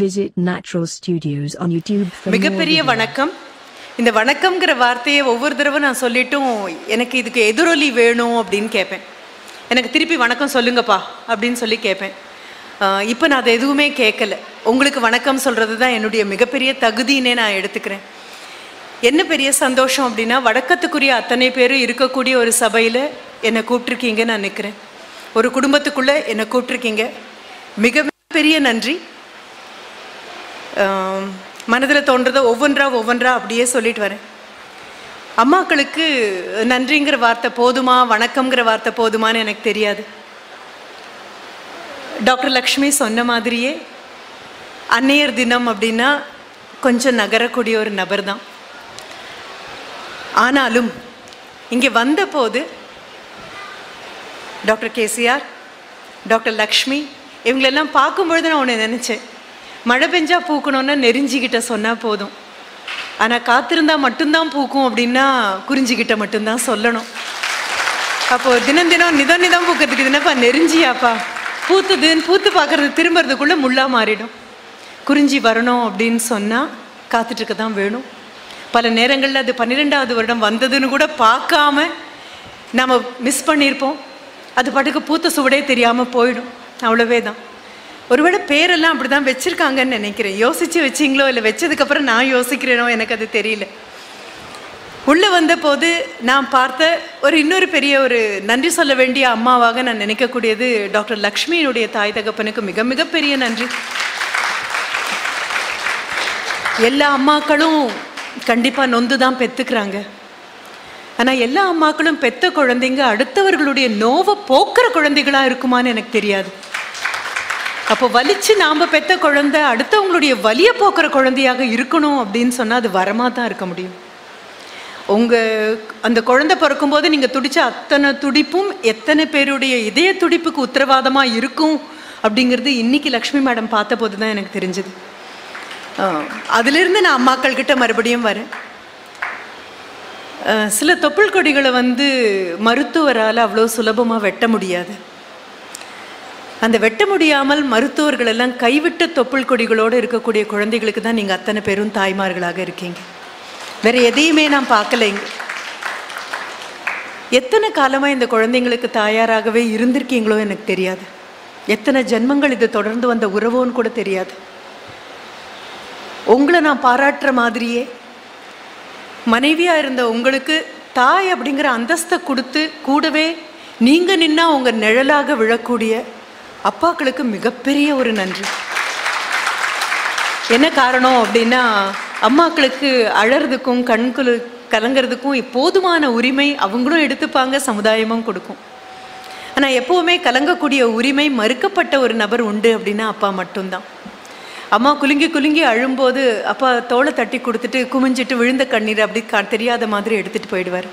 Visit Natural Studios on YouTube for மிகப்பெரிய. வணக்கம். இந்த வணக்கம்ங்கிற வார்த்தையை ஒவ்வொரு தடவை நான் சொல்லிட்டும் எனக்கு இதுக்கு எதிரொலி வேணும் அப்படின்னு கேட்பேன். எனக்கு திருப்பி வணக்கம் சொல்லுங்கப்பா அப்படின்னு சொல்லி கேட்பேன். இப்போ நான் அதை எதுவுமே கேட்கல. உங்களுக்கு வணக்கம் சொல்கிறது தான் என்னுடைய மிகப்பெரிய தகுதின்னே நான் எடுத்துக்கிறேன். என்ன பெரிய சந்தோஷம் அப்படின்னா வடக்கத்துக்குரிய அத்தனை பேரும் இருக்கக்கூடிய ஒரு சபையில் என்னை கூப்பிட்ருக்கீங்க நான் நிற்கிறேன் ஒரு குடும்பத்துக்குள்ளே என்னை கூப்பிட்ருக்கீங்க மிக பெரிய நன்றி. மனதில் தோன்றதை ஒவ்வொன்றா ஒவ்வொன்றா அப்படியே சொல்லிட்டு வரேன். அம்மாக்களுக்கு நன்றிங்கிற வார்த்தை போதுமா வணக்கம்ங்கிற வார்த்தை போதுமான்னு எனக்கு தெரியாது. டாக்டர் லக்ஷ்மி சொன்ன மாதிரியே அன்னையர் தினம் அப்படின்னா கொஞ்சம் நகரக்கூடிய ஒரு நபர் தான். ஆனாலும் இங்கே வந்தபோது டாக்டர் கேசிஆர் டாக்டர் லக்ஷ்மி இவங்களெல்லாம் பார்க்கும்பொழுது நான் ஒன்று நினச்சேன். மழை பெஞ்சா பூக்கணும்னா நெறிஞ்சிக்கிட்ட சொன்னால் போதும். ஆனால் காத்திருந்தா மட்டும்தான் பூக்கும் அப்படின்னா குறிஞ்சிக்கிட்ட மட்டும்தான் சொல்லணும். அப்போது தினம் தினம் நிதம் நிதம் பூக்கிறதுக்கு தினப்பா நெறிஞ்சியாப்பா பூத்துதுன்னு பூத்து பார்க்கறது திரும்புறதுக்குள்ளே முள்ளா மாறிடும். குறிஞ்சி வரணும் அப்படின்னு சொன்னால் காத்துட்ருக்க தான் வேணும். பல நேரங்களில் அது பன்னிரெண்டாவது வருடம் வந்ததுன்னு கூட பார்க்காம நாம் மிஸ் பண்ணியிருப்போம். அது பாட்டுக்கு பூத்த சுவடே தெரியாமல் போயிடும். அவ்வளோவே தான். ஒருவேளை பேரெல்லாம் அப்படி தான் வச்சுருக்காங்கன்னு நினைக்கிறேன். யோசித்து வச்சிங்களோ இல்லை வச்சதுக்கப்புறம் நான் யோசிக்கிறேனோ எனக்கு அது தெரியல. உள்ளே வந்தபோது நான் பார்த்த ஒரு இன்னொரு பெரிய ஒரு நன்றி சொல்ல வேண்டிய அம்மாவாக நான் நினைக்கக்கூடியது டாக்டர் லக்ஷ்மியினுடைய தாய் தகப்பனுக்கு மிக மிக பெரிய நன்றி. எல்லா அம்மாக்களும் கண்டிப்பாக நொந்து தான் பெற்றுக்கிறாங்க ஆனால் எல்லா அம்மாக்களும் பெத்த குழந்தைங்க அடுத்தவர்களுடைய நோவை போக்குற குழந்தைகளாக இருக்குமான்னு எனக்கு தெரியாது. அப்போ வலிச்சு நாம் பெற்ற குழந்தை அடுத்தவங்களுடைய வலியை போக்குற குழந்தையாக இருக்கணும் அப்படின்னு சொன்னால் அது வரமாக தான் இருக்க முடியும். உங்கள் அந்த குழந்தை பிறக்கும்போது நீங்கள் துடிச்ச அத்தனை துடிப்பும் எத்தனை பேருடைய இதய துடிப்புக்கு உத்தரவாதமாக இருக்கும் அப்படிங்கிறது இன்னைக்கு லக்ஷ்மி மேடம் பார்த்தபோது தான் எனக்கு தெரிஞ்சது. அதிலிருந்து நான் அம்மாக்கள் கிட்ட மறுபடியும் வரேன். சில தொப்புள் கொடிகளை வந்து மருத்துவரால் அவ்வளோ சுலபமாக வெட்ட முடியாது. அந்த வெட்ட முடியாமல் மருத்துவர்கள் எல்லாம் கைவிட்ட தொப்புள் கொடிகளோடு இருக்கக்கூடிய குழந்தைகளுக்கு தான் நீங்கள் அத்தனை பேரும் தாய்மார்களாக இருக்கீங்க. வேற எதையுமே நான் பார்க்கலைங்க எத்தனை காலமாக இந்த குழந்தைங்களுக்கு தாயாராகவே இருந்திருக்கீங்களோ எனக்கு தெரியாது. எத்தனை ஜென்மங்கள் இது தொடர்ந்து வந்த உறவோன்னு கூட தெரியாது. உங்களை நான் பாராட்டுற மாதிரியே மனைவியாக இருந்த உங்களுக்கு தாய் அப்படிங்கிற அந்தஸ்தை கொடுத்து கூடவே நீங்கள் நின்னா உங்கள் நிழலாக விழக்கூடிய அப்பாக்களுக்கு மிகப்பெரிய ஒரு நன்றி. என்ன காரணம் அப்படின்னா அம்மாக்களுக்கு அழறதுக்கும் கண்குளு கலங்கிறதுக்கும் போதுமான உரிமை அவங்களும் எடுத்துப்பாங்க சமுதாயமும் கொடுக்கும். ஆனால் எப்போவுமே கலங்கக்கூடிய உரிமை மறுக்கப்பட்ட ஒரு நபர் உண்டு அப்படின்னா அப்பா மட்டும்தான். அம்மா குலுங்கி குலுங்கி அழும்போது அப்பா தோலை தட்டி கொடுத்துட்டு குமிஞ்சிட்டு விழுந்த கண்ணீர் அப்படி கா தெரியாத மாதிரி எடுத்துகிட்டு போயிடுவார்.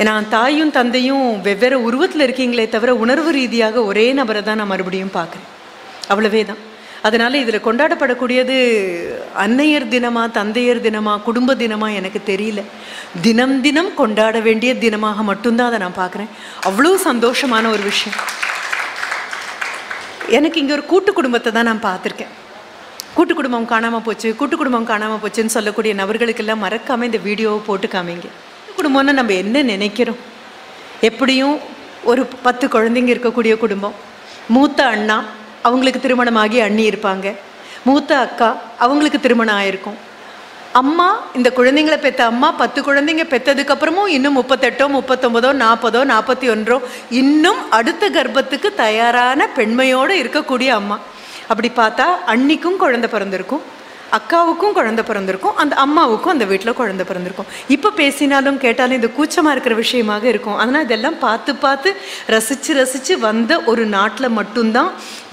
ஏன்னா தாயும் தந்தையும் வெவ்வேறு உருவத்தில் இருக்கீங்களே தவிர உணர்வு ரீதியாக ஒரே நபரை தான் நான் மறுபடியும் பார்க்குறேன். அவ்வளவே தான். அதனால் இதில் கொண்டாடப்படக்கூடியது அன்னையர் தினமா தந்தையர் தினமா குடும்ப தினமா எனக்கு தெரியல. தினம் தினம் கொண்டாட வேண்டிய தினமாக மட்டும்தான் அதை நான் பார்க்குறேன். அவ்வளோ சந்தோஷமான ஒரு விஷயம். எனக்கு இங்கே ஒரு கூட்டு குடும்பத்தை தான் நான் பார்த்துருக்கேன். கூட்டு குடும்பம் காணாமல் போச்சு கூட்டு குடும்பம் காணாமல் போச்சுன்னு சொல்லக்கூடிய நபர்களுக்கெல்லாம் மறக்காமல் இந்த வீடியோவை போட்டு காமிங்க. குடும்பம்னு நம்ம என்ன நினைக்கிறோம்? எப்படியும் ஒரு பத்து குழந்தைங்க இருக்கக்கூடிய குடும்பம். மூத்த அண்ணா அவங்களுக்கு திருமணமாகி அண்ணி இருப்பாங்க. மூத்த அக்கா அவங்களுக்கு திருமணம் ஆயிருக்கும். அம்மா இந்த குழந்தைங்களை பெற்ற அம்மா பத்து குழந்தைங்க பெற்றதுக்கப்புறமும் இன்னும் முப்பத்தெட்டோ முப்பத்தொம்பதோ நாற்பதோ நாற்பத்தி ஒன்றோ இன்னும் அடுத்த கர்ப்பத்துக்கு தயாரான பெண்மையோடு இருக்கக்கூடிய அம்மா. அப்படி பார்த்தா அன்னிக்கும் குழந்தை பிறந்திருக்கும். அக்காவுக்கும் குழந்தை பிறந்திருக்கும் அந்த அம்மாவுக்கும் அந்த வீட்டில் குழந்தை பிறந்திருக்கும். இப்போ பேசினாலும் கேட்டாலும் இது கூச்சமாக இருக்கிற விஷயமாக இருக்கும். அதனால் இதெல்லாம் பார்த்து பார்த்து ரசித்து ரசித்து வந்த ஒரு நாட்டில் மட்டும்தான்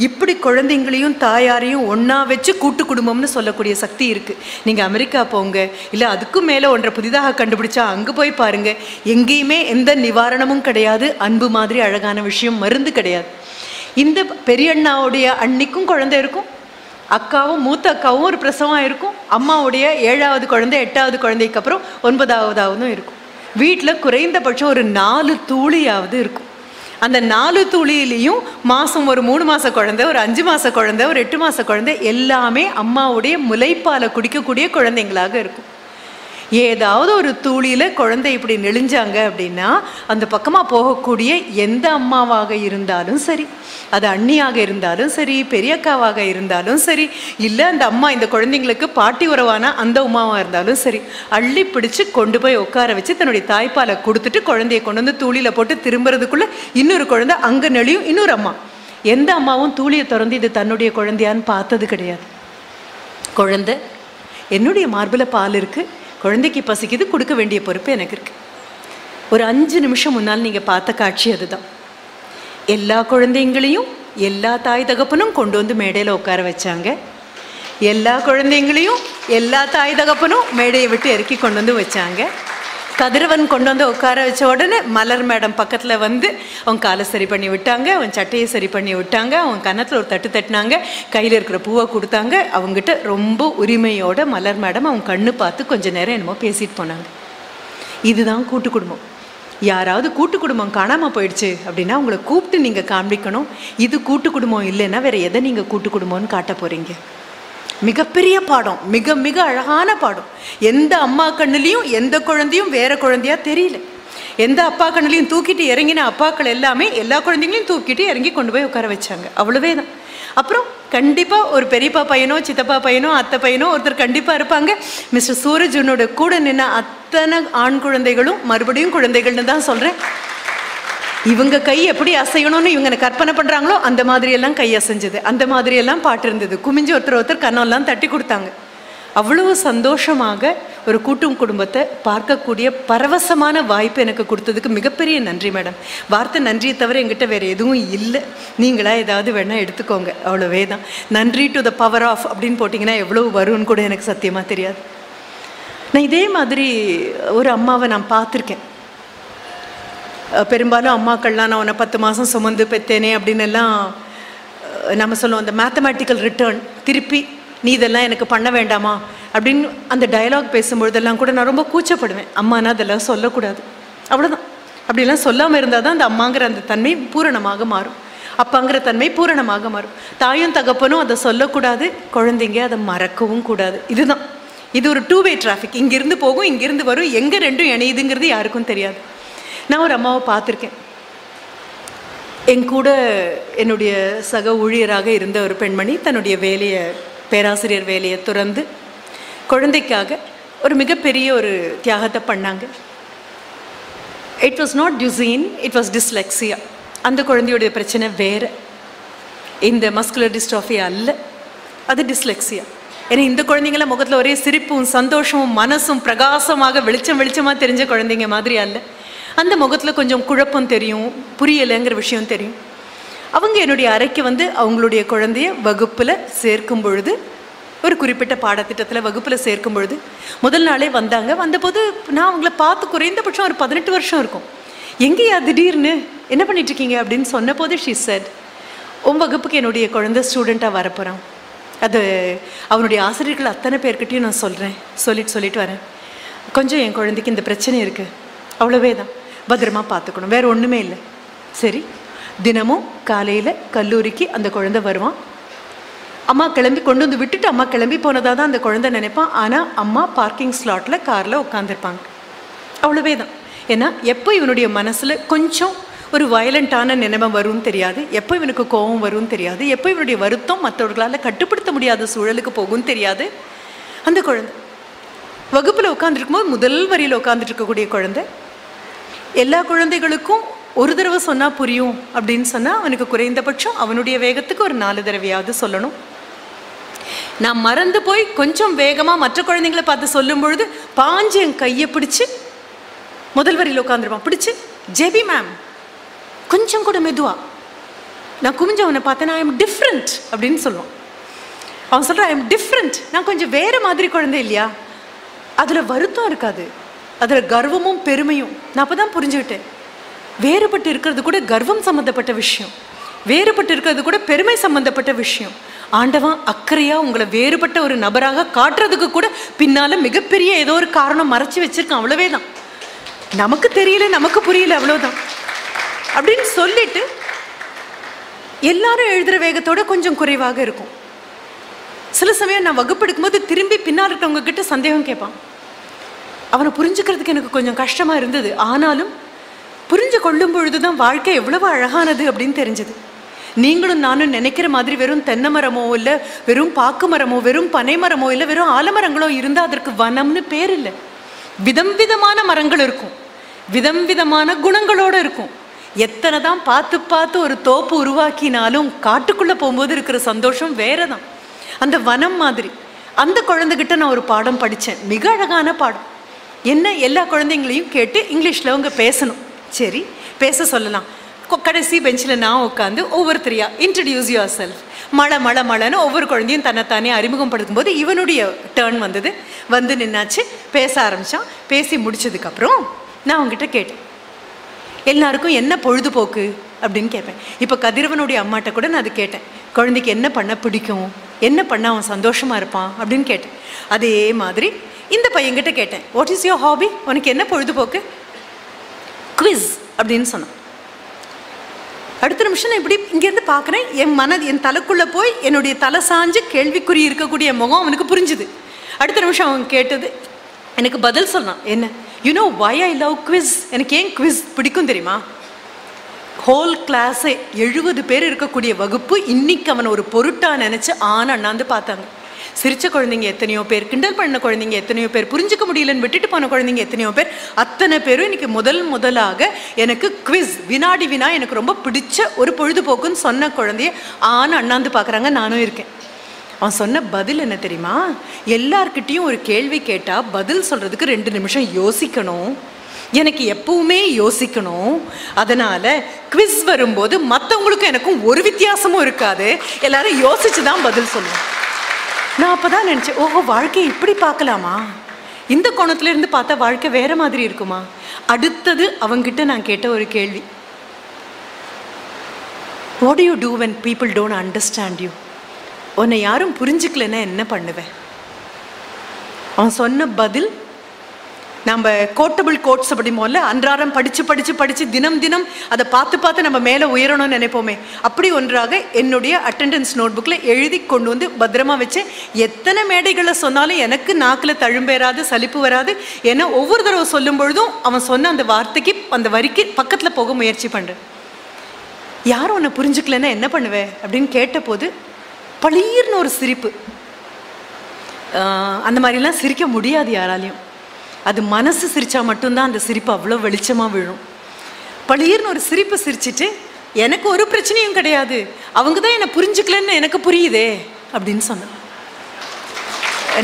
இப்படி குழந்தைங்களையும் தாயாரையும் ஒன்றா வச்சு கூட்டு குடும்பம்னு சொல்லக்கூடிய சக்தி இருக்குது நீங்கள் அமெரிக்கா போங்க இல்லை அதுக்கும் மேலே ஒன்றை புதிதாக கண்டுபிடிச்சா அங்கே போய் பாருங்கள் எங்கேயுமே எந்த நிவாரணமும் கிடையாது. அன்பு மாதிரி அழகான விஷயம் மருந்து கிடையாது. இந்த பெரியண்ணாவுடைய அன்னிக்கும் குழந்தை இருக்கும். அக்காவும் மூத்த அக்காவும் ஒரு பிரசவம் இருக்கும். அம்மாவுடைய ஏழாவது குழந்தை எட்டாவது குழந்தைக்கு அப்புறம் ஒன்பதாவதாவதும் இருக்கும். வீட்டில் குறைந்தபட்சம் ஒரு நாலு தூளியாவது இருக்கும். அந்த நாலு துளியிலையும் மாதம் ஒரு மூணு மாத குழந்தை ஒரு அஞ்சு மாத குழந்தை ஒரு எட்டு மாத குழந்தை எல்லாமே அம்மாவுடைய முலைப்பாலை குடிக்கக்கூடிய குழந்தைங்களாக இருக்கும். ஏதாவது ஒரு தூளியில் குழந்தை இப்படி நெளிஞ்சாங்க அப்படின்னா அந்த பக்கமாக போகக்கூடிய எந்த அம்மாவாக இருந்தாலும் சரி அது அண்ணியாக இருந்தாலும் சரி பெரியக்காவாக இருந்தாலும் சரி இல்லை அந்த அம்மா இந்த குழந்தைங்களுக்கு பாட்டி உறவான அந்த உமாவாக இருந்தாலும் சரி அள்ளி பிடிச்சு கொண்டு போய் உட்கார வச்சு தன்னுடைய தாய்ப்பாலை கொடுத்துட்டு குழந்தைய கொண்டு வந்து தூளியில் போட்டு திரும்புறதுக்குள்ளே இன்னொரு குழந்தை அங்கே நெளியும் இன்னொரு அம்மா. எந்த அம்மாவும் தூளியை திறந்து இது தன்னுடைய குழந்தையான்னு பார்த்தது கிடையாது. குழந்தை என்னுடைய மார்பில் பால் இருக்குது குழந்தைக்கு பசிக்குது கொடுக்க வேண்டிய பொறுப்பு எனக்கு இருக்குது ஒரு அஞ்சு நிமிஷம் முன்னால் நீங்கள் பார்த்த காட்சி அதுதான். எல்லா குழந்தைங்களையும் எல்லா தாய் தகப்பனும் கொண்டு வந்து மேடையில் உட்கார வச்சாங்க. எல்லா குழந்தைங்களையும் எல்லா தாய் தகப்பனும் மேடையை விட்டு இறக்கி கொண்டு வந்து வச்சாங்க. கதிரவன் கொண்டு வந்து உட்கார வச்ச உடனே மலர் மேடம் பக்கத்தில் வந்து அவன் காலை சரி பண்ணி விட்டாங்க அவன் சட்டையை சரி பண்ணி விட்டாங்க அவன் கன்னத்தில் ஒரு தட்டு தட்டினாங்க கையில் இருக்கிற பூவை கொடுத்தாங்க. அவங்ககிட்ட ரொம்ப உரிமையோட மலர் மேடம் அவன் கண்ணு பார்த்து கொஞ்சம் நேரம் என்னமோ பேசிட்டு போனாங்க. இதுதான் கூட்டு குடும்பம். யாராவது கூட்டு குடும்பம் காணாமல் போயிடுச்சு அப்படின்னா உங்களை கூப்பிட்டு நீங்கள் காண்பிக்கணும். இது கூட்டு குடும்பம் இல்லைன்னா வேறு எதை நீங்கள் கூட்டு குடும்பம்னு காட்ட போகிறீங்க மிகப்பெரிய பாடம் மிக மிக அழகான பாடம். எந்த அம்மா கண்ணுலேயும் எந்த குழந்தையும் வேற குழந்தையா தெரியல. எந்த அப்பா கண்ணுலையும் தூக்கிட்டு இறங்கின அப்பாக்கள் எல்லாமே எல்லா குழந்தைங்களையும் தூக்கிட்டு இறங்கி கொண்டு போய் உட்கார வச்சாங்க. அவ்வளவே தான் அப்புறம் கண்டிப்பாக ஒரு பெரியப்பா பையனோ சித்தப்பா பையனோ அத்தை பையனோ ஒருத்தர் கண்டிப்பாக இருப்பாங்க. மிஸ்டர் சூரஜ் உன்னோட கூட நின்ன அத்தனை ஆண் குழந்தைகளும் மறுபடியும் குழந்தைகள்னு தான் சொல்கிறேன் இவங்க கை எப்படி அசையணும்னு இவங்க கற்பனை பண்ணுறாங்களோ அந்த மாதிரியெல்லாம் கை அசைஞ்சது. அந்த மாதிரியெல்லாம் பாட்டு இருந்தது. குமிஞ்சு ஒருத்தர் ஒருத்தர் கண்ணெல்லாம் தட்டி கொடுத்தாங்க. அவ்வளவு சந்தோஷமாக ஒரு கூட்டும் குடும்பத்தை பார்க்கக்கூடிய பரவசமான வாய்ப்பு எனக்கு கொடுத்ததுக்கு மிகப்பெரிய நன்றி மேடம். வார்த்தை நன்றியை தவிர எங்கிட்ட வேறு எதுவும் இல்லை. நீங்களாக ஏதாவது வேணால் எடுத்துக்கோங்க. அவ்வளோவே தான். நன்றி டு த பவர் ஆஃப் அப்படின்னு போட்டிங்கன்னா எவ்வளோ வரும்னு கூட எனக்கு சத்தியமாக தெரியாது. நான் இதே மாதிரி ஒரு அம்மாவை நான் பார்த்துருக்கேன். பெரும்பாலும் அம்மாக்கள்லாம் நான் உன்னை பத்து மாதம் சுமந்து பெத்தேனே அப்படின்னு எல்லாம் நம்ம சொல்லுவோம். அந்த மேத்தமேட்டிக்கல் ரிட்டர்ன் திருப்பி நீ இதெல்லாம் எனக்கு பண்ண வேண்டாமா? அப்படின்னு அந்த டயலாக் பேசும்பொழுதெல்லாம் கூட நான் ரொம்ப கூச்சப்படுவேன். அம்மானா அதெல்லாம் சொல்லக்கூடாது. அவ்வளோதான் அப்படிலாம் சொல்லாமல் இருந்தால் தான் அந்த அம்மாங்கிற அந்த தன்மை பூரணமாக மாறும். அப்பாங்கிற தன்மை பூரணமாக மாறும். தாயும் தகப்பனும் அதை சொல்லக்கூடாது குழந்தைங்க அதை மறக்கவும் கூடாது. இதுதான். இது ஒரு டூ வே டிராஃபிக் இங்கிருந்து போகும் இங்கிருந்து வரும் எங்கே ரெண்டும் இணையுதுங்கிறது யாருக்கும் தெரியாது. நான் ஒரு அம்மாவை பார்த்துருக்கேன். என் கூட என்னுடைய சக ஊழியராக இருந்த ஒரு பெண்மணி தன்னுடைய வேலையை பேராசிரியர் வேலையை துறந்து குழந்தைக்காக ஒரு மிகப்பெரிய ஒரு தியாகத்தை பண்ணாங்க. It was not disease it was dyslexia அந்த குழந்தையுடைய பிரச்சனை வேறு. இந்த மஸ்குலர் டிஸ்டாஃபி அல்ல அது டிஸ்லெக்ஸியா ஏன்னா இந்த குழந்தைங்கள முகத்தில் ஒரே சிரிப்பும் சந்தோஷமும் மனசும் பிரகாசமாக வெளிச்சம் வெளிச்சமாக தெரிஞ்ச குழந்தைங்க மாதிரி அல்ல. அந்த முகத்தில் கொஞ்சம் குழப்பம் தெரியும் புரியலைங்கிற விஷயம் தெரியும். அவங்க என்னுடைய அறைக்கு வந்து அவங்களுடைய குழந்தைய வகுப்பில் சேர்க்கும் பொழுது ஒரு குறிப்பிட்ட பாடத்திட்டத்தில் வகுப்பில் சேர்க்கும் பொழுது முதல் நாளே வந்தாங்க. வந்தபோது நான் அவங்கள பார்த்து குறைந்தபட்சம் ஒரு பதினெட்டு வருஷம் இருக்கும். எங்கேயா திடீர்னு? என்ன பண்ணிட்டு இருக்கீங்க அப்படின்னு சொன்னபோது ஷீ செட் உன் வகுப்புக்கு என்னுடைய குழந்தை ஸ்டூடெண்ட்டாக வரப்போகிறான் அது அவனுடைய ஆசிரியர்கள் அத்தனை பேர்கிட்டையும் நான் சொல்கிறேன் சொல்லிட்டு சொல்லிட்டு வரேன். கொஞ்சம் என் குழந்தைக்கு இந்த பிரச்சனை இருக்குது அவ்வளோவே தான் பத்திரமா பார்த்துக்கணும். வேறு ஒன்றுமே இல்லை. சரி. தினமும் காலையில் கல்லூரிக்கு அந்த குழந்தை வருவான். அம்மா கிளம்பி கொண்டு வந்து விட்டுட்டு அம்மா கிளம்பி போனதாக தான் அந்த குழந்தை நினைப்பான். ஆனால் அம்மா பார்க்கிங் ஸ்லாட்டில் காரில் உட்காந்துருப்பாங்க அவ்வளோவே தான். ஏன்னா எப்போ இவனுடைய மனசில் கொஞ்சம் ஒரு வயலண்ட்டான நினைவு வரும்னு தெரியாது. எப்போ இவனுக்கு கோபம் வரும்னு தெரியாது. எப்போ இவனுடைய வருத்தம் மற்றவர்களால் கட்டுப்படுத்த முடியாத சூழலுக்கு போகும்னு தெரியாது. அந்த குழந்தை வகுப்பில் உட்காந்துருக்கும் போது முதல் வரியில் உட்காந்துட்டு இருக்கக்கூடிய குழந்தை எல்லா குழந்தைகளுக்கும் ஒரு தடவை சொன்னால் புரியும் அப்படின்னு சொன்னால் அவனுக்கு குறைந்தபட்சம் அவனுடைய வேகத்துக்கு ஒரு நாலு தடவையாவது சொல்லணும். நான் மறந்து போய் கொஞ்சம் வேகமாக மற்ற குழந்தைங்களை பார்த்து சொல்லும் பொழுது பாஞ்சு என் கையை பிடிச்சி முதல் வரியில் உட்காந்துருப்பான் பிடிச்சி ஜெபி மேம் கொஞ்சம் கூட மெதுவா. நான் குமிஞ்ச அவனை பார்த்தேன் ஐ எம் டிஃப்ரெண்ட் அப்படின்னு சொல்லுவான். அவன் சொல்கிறான் எம் டிஃப்ரெண்ட். நான் கொஞ்சம் வேறு மாதிரி குழந்தை இல்லையா? அதில் வருத்தம் இருக்காது. அதில் கர்வமும் பெருமையும். நான் அப்போ தான் புரிஞ்சுக்கிட்டேன். வேறுபட்டு இருக்கிறது கூட கர்வம் சம்மந்தப்பட்ட விஷயம். வேறுபட்டு இருக்கிறது கூட பெருமை சம்மந்தப்பட்ட விஷயம். ஆண்டவன் அக்கறையாக உங்களை வேறுபட்ட ஒரு நபராக காட்டுறதுக்கு கூட பின்னால் மிகப்பெரிய ஏதோ ஒரு காரணம் மறைச்சி வச்சிருக்கான். அவ்வளவே தான் நமக்கு தெரியல நமக்கு புரியல அவ்வளோதான் அப்படின்னு சொல்லிட்டு எல்லாரும் எழுதுகிற வேகத்தோட கொஞ்சம் குறைவாக இருக்கும். சில சமயம் நான் வகுப்பு எடுக்கும்போது திரும்பி பின்னால் இருக்கிறவங்க கிட்ட சந்தேகம் கேட்பான். அவனை புரிஞ்சுக்கிறதுக்கு எனக்கு கொஞ்சம் கஷ்டமாக இருந்தது. ஆனாலும் புரிஞ்சு கொள்ளும் பொழுது தான் வாழ்க்கை எவ்வளவு அழகானது அப்படின்னு தெரிஞ்சது. நீங்களும் நானும் நினைக்கிற மாதிரி வெறும் தென்னை மரமோ இல்லை வெறும் பாக்கு மரமோ வெறும் பனை மரமோ இல்லை வெறும் ஆலமரங்களோ இருந்தால் அதற்கு வனம்னு பேர் இல்லை. விதம் விதமான மரங்கள் இருக்கும். விதம் விதமான குணங்களோட இருக்கும். எத்தனை தான் பார்த்து பார்த்து ஒரு தோப்பு உருவாக்கினாலும் காட்டுக்குள்ளே போகும்போது இருக்கிற சந்தோஷம் வேற தான் அந்த வனம் மாதிரி. அந்த குழந்தைகிட்ட நான் ஒரு பாடம் படித்தேன் மிக அழகான பாடம். என்ன எல்லா குழந்தைங்களையும் கேட்டு இங்கிலீஷில் அவங்க பேசணும். சரி பேச சொல்லலாம். கடைசி பெஞ்சில் நான் உட்காந்து ஒவ்வொருத்தரையா இன்ட்ரடியூஸ் யுவர் செல்ஃப் மழை மழை மழைன்னு ஒவ்வொரு குழந்தையும் தன்னைத்தானே அறிமுகப்படுத்தும் போது இவனுடைய டேர்ன் வந்தது. வந்து நின்னாச்சு பேச ஆரம்பிச்சான். பேசி முடிச்சதுக்கப்புறம் நான் அவங்ககிட்ட கேட்டேன். எல்லாருக்கும் என்ன பொழுதுபோக்கு? அப்படின்னு கேட்பேன். இப்போ கதிரவனுடைய அம்மாட்ட கூட நான் அது கேட்டேன். குழந்தைக்கு என்ன பண்ண பிடிக்கும்? என்ன பண்ண அவன் சந்தோஷமாக இருப்பான் அப்படின்னு கேட்டேன். அதே மாதிரி இந்த பையன்கிட்ட கேட்டேன் வாட் இஸ் யோர் ஹாபி உனக்கு என்ன பொழுதுபோக்கு? குவிஸ் அப்படின்னு சொன்னான். அடுத்த நிமிஷம் நான் இப்படி இங்கேருந்து பார்க்குறேன். என் மனது என் தலைக்குள்ளே போய் என்னுடைய தலை சாஞ்சு கேள்விக்குறி இருக்கக்கூடிய முகம் அவனுக்கு புரிஞ்சுது. அடுத்த நிமிஷம் அவன் கேட்டது எனக்கு பதில் சொன்னான். என்ன? You know why I love quiz எனக்கு ஏன் குவிஸ் பிடிக்கும் தெரியுமா? ஹோல் கிளாஸே எழுபது பேர் இருக்கக்கூடிய வகுப்பு இன்னைக்கு அவனை ஒரு பொருட்டா நினச்சி ஆன அண்ணாந்து பார்த்தாங்க. சிரிச்ச குழந்தைங்க எத்தனையோ பேர் கிண்டல் பண்ண குழந்தைங்க எத்தனையோ பேர் புரிஞ்சுக்க முடியலன்னு விட்டுட்டு போன குழந்தைங்க எத்தனையோ பேர் அத்தனை பேரும் இன்னைக்கு முதல் முதலாக எனக்கு குவிஸ் வினாடி வினா எனக்கு ரொம்ப பிடிச்ச ஒரு பொழுதுபோக்குன்னு சொன்ன குழந்தைய ஆன அண்ணாந்து பார்க்குறாங்க நானும் இருக்கேன். அவன் சொன்ன பதில் என்ன தெரியுமா? எல்லார்கிட்டேயும் ஒரு கேள்வி கேட்டால் பதில் சொல்கிறதுக்கு ரெண்டு நிமிஷம் யோசிக்கணும். எனக்கு எப்பவுமே யோசிக்கணும். அதனால குவிஸ் வரும்போது மற்றவங்களுக்கும் எனக்கும் ஒரு வித்தியாசமும் இருக்காது. எல்லாரும் யோசிச்சு தான் பதில் சொல்லுவோம் நான் அப்போ தான் நினச்சேன் ஓஹோ வாழ்க்கையை இப்படி பார்க்கலாமா? இந்த கோணத்துலேருந்து பார்த்தா வாழ்க்கை வேற மாதிரி இருக்குமா? அடுத்தது அவங்கிட்ட நான் கேட்ட ஒரு கேள்வி. What you do when people don't understand you உன்னை யாரும் புரிஞ்சுக்கலன்னா என்ன பண்ணுவேன் அவன் சொன்ன பதில் நம்ம கோட்டபிள் கோட்ஸ் அப்படிமோல அன்றாடம் படித்து படித்து படித்து தினம் தினம் அதை பார்த்து பார்த்து நம்ம மேலே உயரணும்னு நினைப்போமே. அப்படி ஒன்றாக என்னுடைய அட்டெண்டன்ஸ் நோட்புக்கில் எழுதி கொண்டு வந்து பத்திரமா வச்சு எத்தனை மேடைகளை சொன்னாலும் எனக்கு நாக்கில் தழும்பேறாது சலிப்பு வராது ஏன்னா ஒவ்வொரு தடவை சொல்லும் பொழுதும் அவன் சொன்ன அந்த வார்த்தைக்கு அந்த வரிக்கு பக்கத்தில் போக முயற்சி பண்ணுறேன் யாரும் உன்னை புரிஞ்சுக்கலன்னா என்ன பண்ணுவேன் அப்படின்னு கேட்டபோது பளீர்னு ஒரு சிரிப்பு. அந்த மாதிரிலாம் சிரிக்க முடியாது யாராலையும். அது மனசு சிரிச்சா மட்டும்தான் அந்த சிரிப்பு அவ்வளோ வெளிச்சமாக விழும். பளிர்னு ஒரு சிரிப்பு சிரிச்சிட்டு எனக்கு ஒரு பிரச்சனையும் கிடையாது. அவங்க தான் என்னை புரிஞ்சுக்கலன்னு எனக்கு புரியுதே அப்படின்னு சொன்னான்.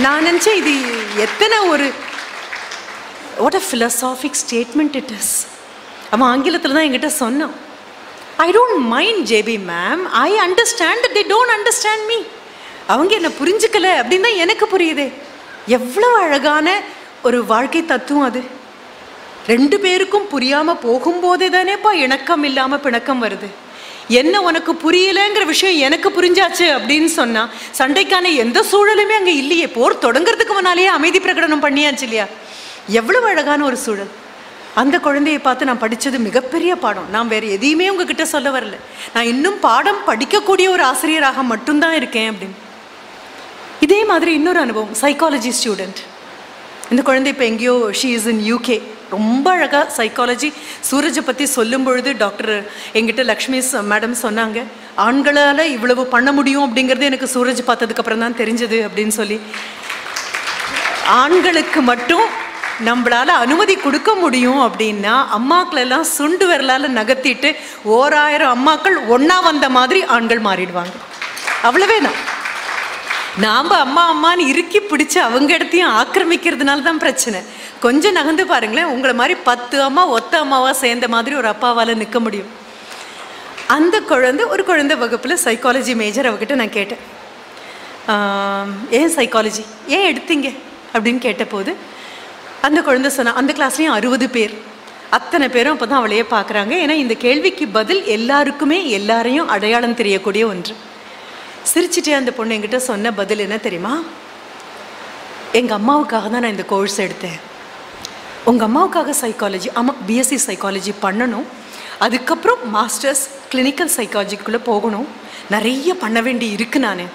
நான் நினச்சேன் இது எத்தனை ஒரு what a philosophic statement it is அவன் ஆங்கிலத்தில் தான் என்கிட்ட சொன்னான். I don't mind JP ma'am I understand they don't understand me அவங்க என்னை புரிஞ்சுக்கல அப்படின்னு தான் எனக்கு புரியுதே. எவ்வளோ அழகான ஒரு வாழ்க்கை தத்துவம் அது. ரெண்டு பேருக்கும் புரியாம போகும்போதே தானேப்பா இணக்கம் இல்லாம பிணக்கம் வருது. என்ன உனக்கு புரியலைங்கிற விஷயம் எனக்கு புரிஞ்சாச்சு அப்படின்னு சொன்னா சண்டைக்கான எந்த சூழலுமே அங்க இல்லையே. போர் தொடங்குறதுக்கு முன்னாலேயே அமைதி பிரகடனம் பண்ணியாச்சு இல்லையா? எவ்வளவு அழகான ஒரு சூழல். அந்த குழந்தையை பார்த்து நான் படித்தது மிகப்பெரிய பாடம். நான் வேறு எதையுமே உங்ககிட்ட சொல்ல வரல. நான் இன்னும் பாடம் படிக்கக்கூடிய ஒரு ஆசிரியராக மட்டும்தான் இருக்கேன் அப்படின்னு. இதே மாதிரி இன்னொரு அனுபவம் சைக்காலஜி ஸ்டூடெண்ட் இந்த குழந்தை இப்போ எங்கேயோ ஷீ இஸ் இன் யூகே ரொம்ப அழகாக சைக்காலஜி சூரஜை பற்றி சொல்லும் பொழுது டாக்டர் எங்கிட்ட லக்ஷ்மி மேடம் சொன்னாங்க ஆண்களால் இவ்வளவு பண்ண முடியும் அப்படிங்கிறது எனக்கு சூரஜ் பார்த்ததுக்கப்புறம் தான் தெரிஞ்சது அப்படின்னு சொல்லி. ஆண்களுக்கு மட்டும் நம்மளால அனுமதி கொடுக்க முடியும் அப்படின்னா அம்மாக்களெல்லாம் சுண்டு விரலால் நகர்த்திட்டு ஓராயிரம் அம்மாக்கள் ஒன்றா வந்த மாதிரி ஆண்கள் மாறிடுவாங்க. அவ்வளவே தான் நாம் அம்மா அம்மான்னு இறுக்கி பிடிச்சி அவங்க இடத்தையும் ஆக்கிரமிக்கிறதுனால தான் பிரச்சனை. கொஞ்சம் நகர்ந்து பாருங்களேன் உங்களை மாதிரி பத்து அம்மா ஒத்த அம்மாவாக சேர்ந்த மாதிரி ஒரு அப்பாவால் நிற்க முடியும். அந்த குழந்தை ஒரு குழந்தை வகுப்பில் சைக்காலஜி மேஜர் அவகிட்ட நான் கேட்டேன். ஏன் சைக்காலஜி ஏன் எடுத்தீங்க? அப்படின்னு கேட்டபோது அந்த குழந்தை சொன்னால் அந்த கிளாஸ்லேயும் அறுபது பேர். அத்தனை பேரும் அப்போ தான் அவளையே பார்க்குறாங்க. ஏன்னா இந்த கேள்விக்கு பதில் எல்லாருக்குமே எல்லாரையும் அடையாளம் தெரியக்கூடிய ஒன்று. சிரிச்சிட்டே அந்த பொண்ணு என்கிட்ட சொன்ன பதில் என்ன தெரியுமா? எங்கள் அம்மாவுக்காக தான் நான் இந்த கோர்ஸ் எடுத்தேன். உங்கள் அம்மாவுக்காக சைக்காலஜி ஆமாம் பிஎஸ்சி சைக்காலஜி பண்ணணும். அதுக்கப்புறம் மாஸ்டர்ஸ் கிளினிக்கல் சைக்காலஜிக்குள்ளே போகணும். நிறைய பண்ண வேண்டி இருக்கு நான்.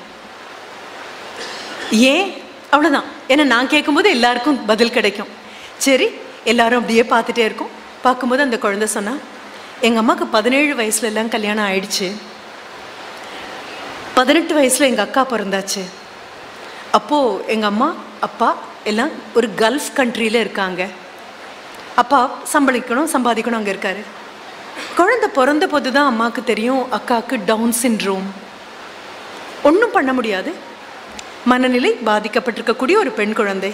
ஏன்? அவ்வளோதான் ஏன்னா நான் கேட்கும்போது எல்லாருக்கும் பதில் கிடைக்கும். சரி எல்லாரும் அப்படியே பார்த்துட்டே இருக்கோம். பார்க்கும்போது அந்த குழந்தை சொன்னால் எங்கள் அம்மாவுக்கு பதினேழு வயசுலலாம் எல்லாம் கல்யாணம் ஆயிடுச்சு. பதினெட்டு வயசில் எங்கள் அக்கா பிறந்தாச்சு. அப்போது எங்கள் அம்மா அப்பா எல்லாம் ஒரு கல்ஃப் கண்ட்ரியில் இருக்காங்க. அப்பா சம்பளிக்கணும் சம்பாதிக்கணும் அங்கே இருக்காரு. குழந்தை பிறந்த போது தான் அம்மாவுக்கு தெரியும் அக்காவுக்கு டவுன் சின்ரோம் ஒன்றும் பண்ண முடியாது. மனநிலை பாதிக்கப்பட்டிருக்கக்கூடிய ஒரு பெண் குழந்தை.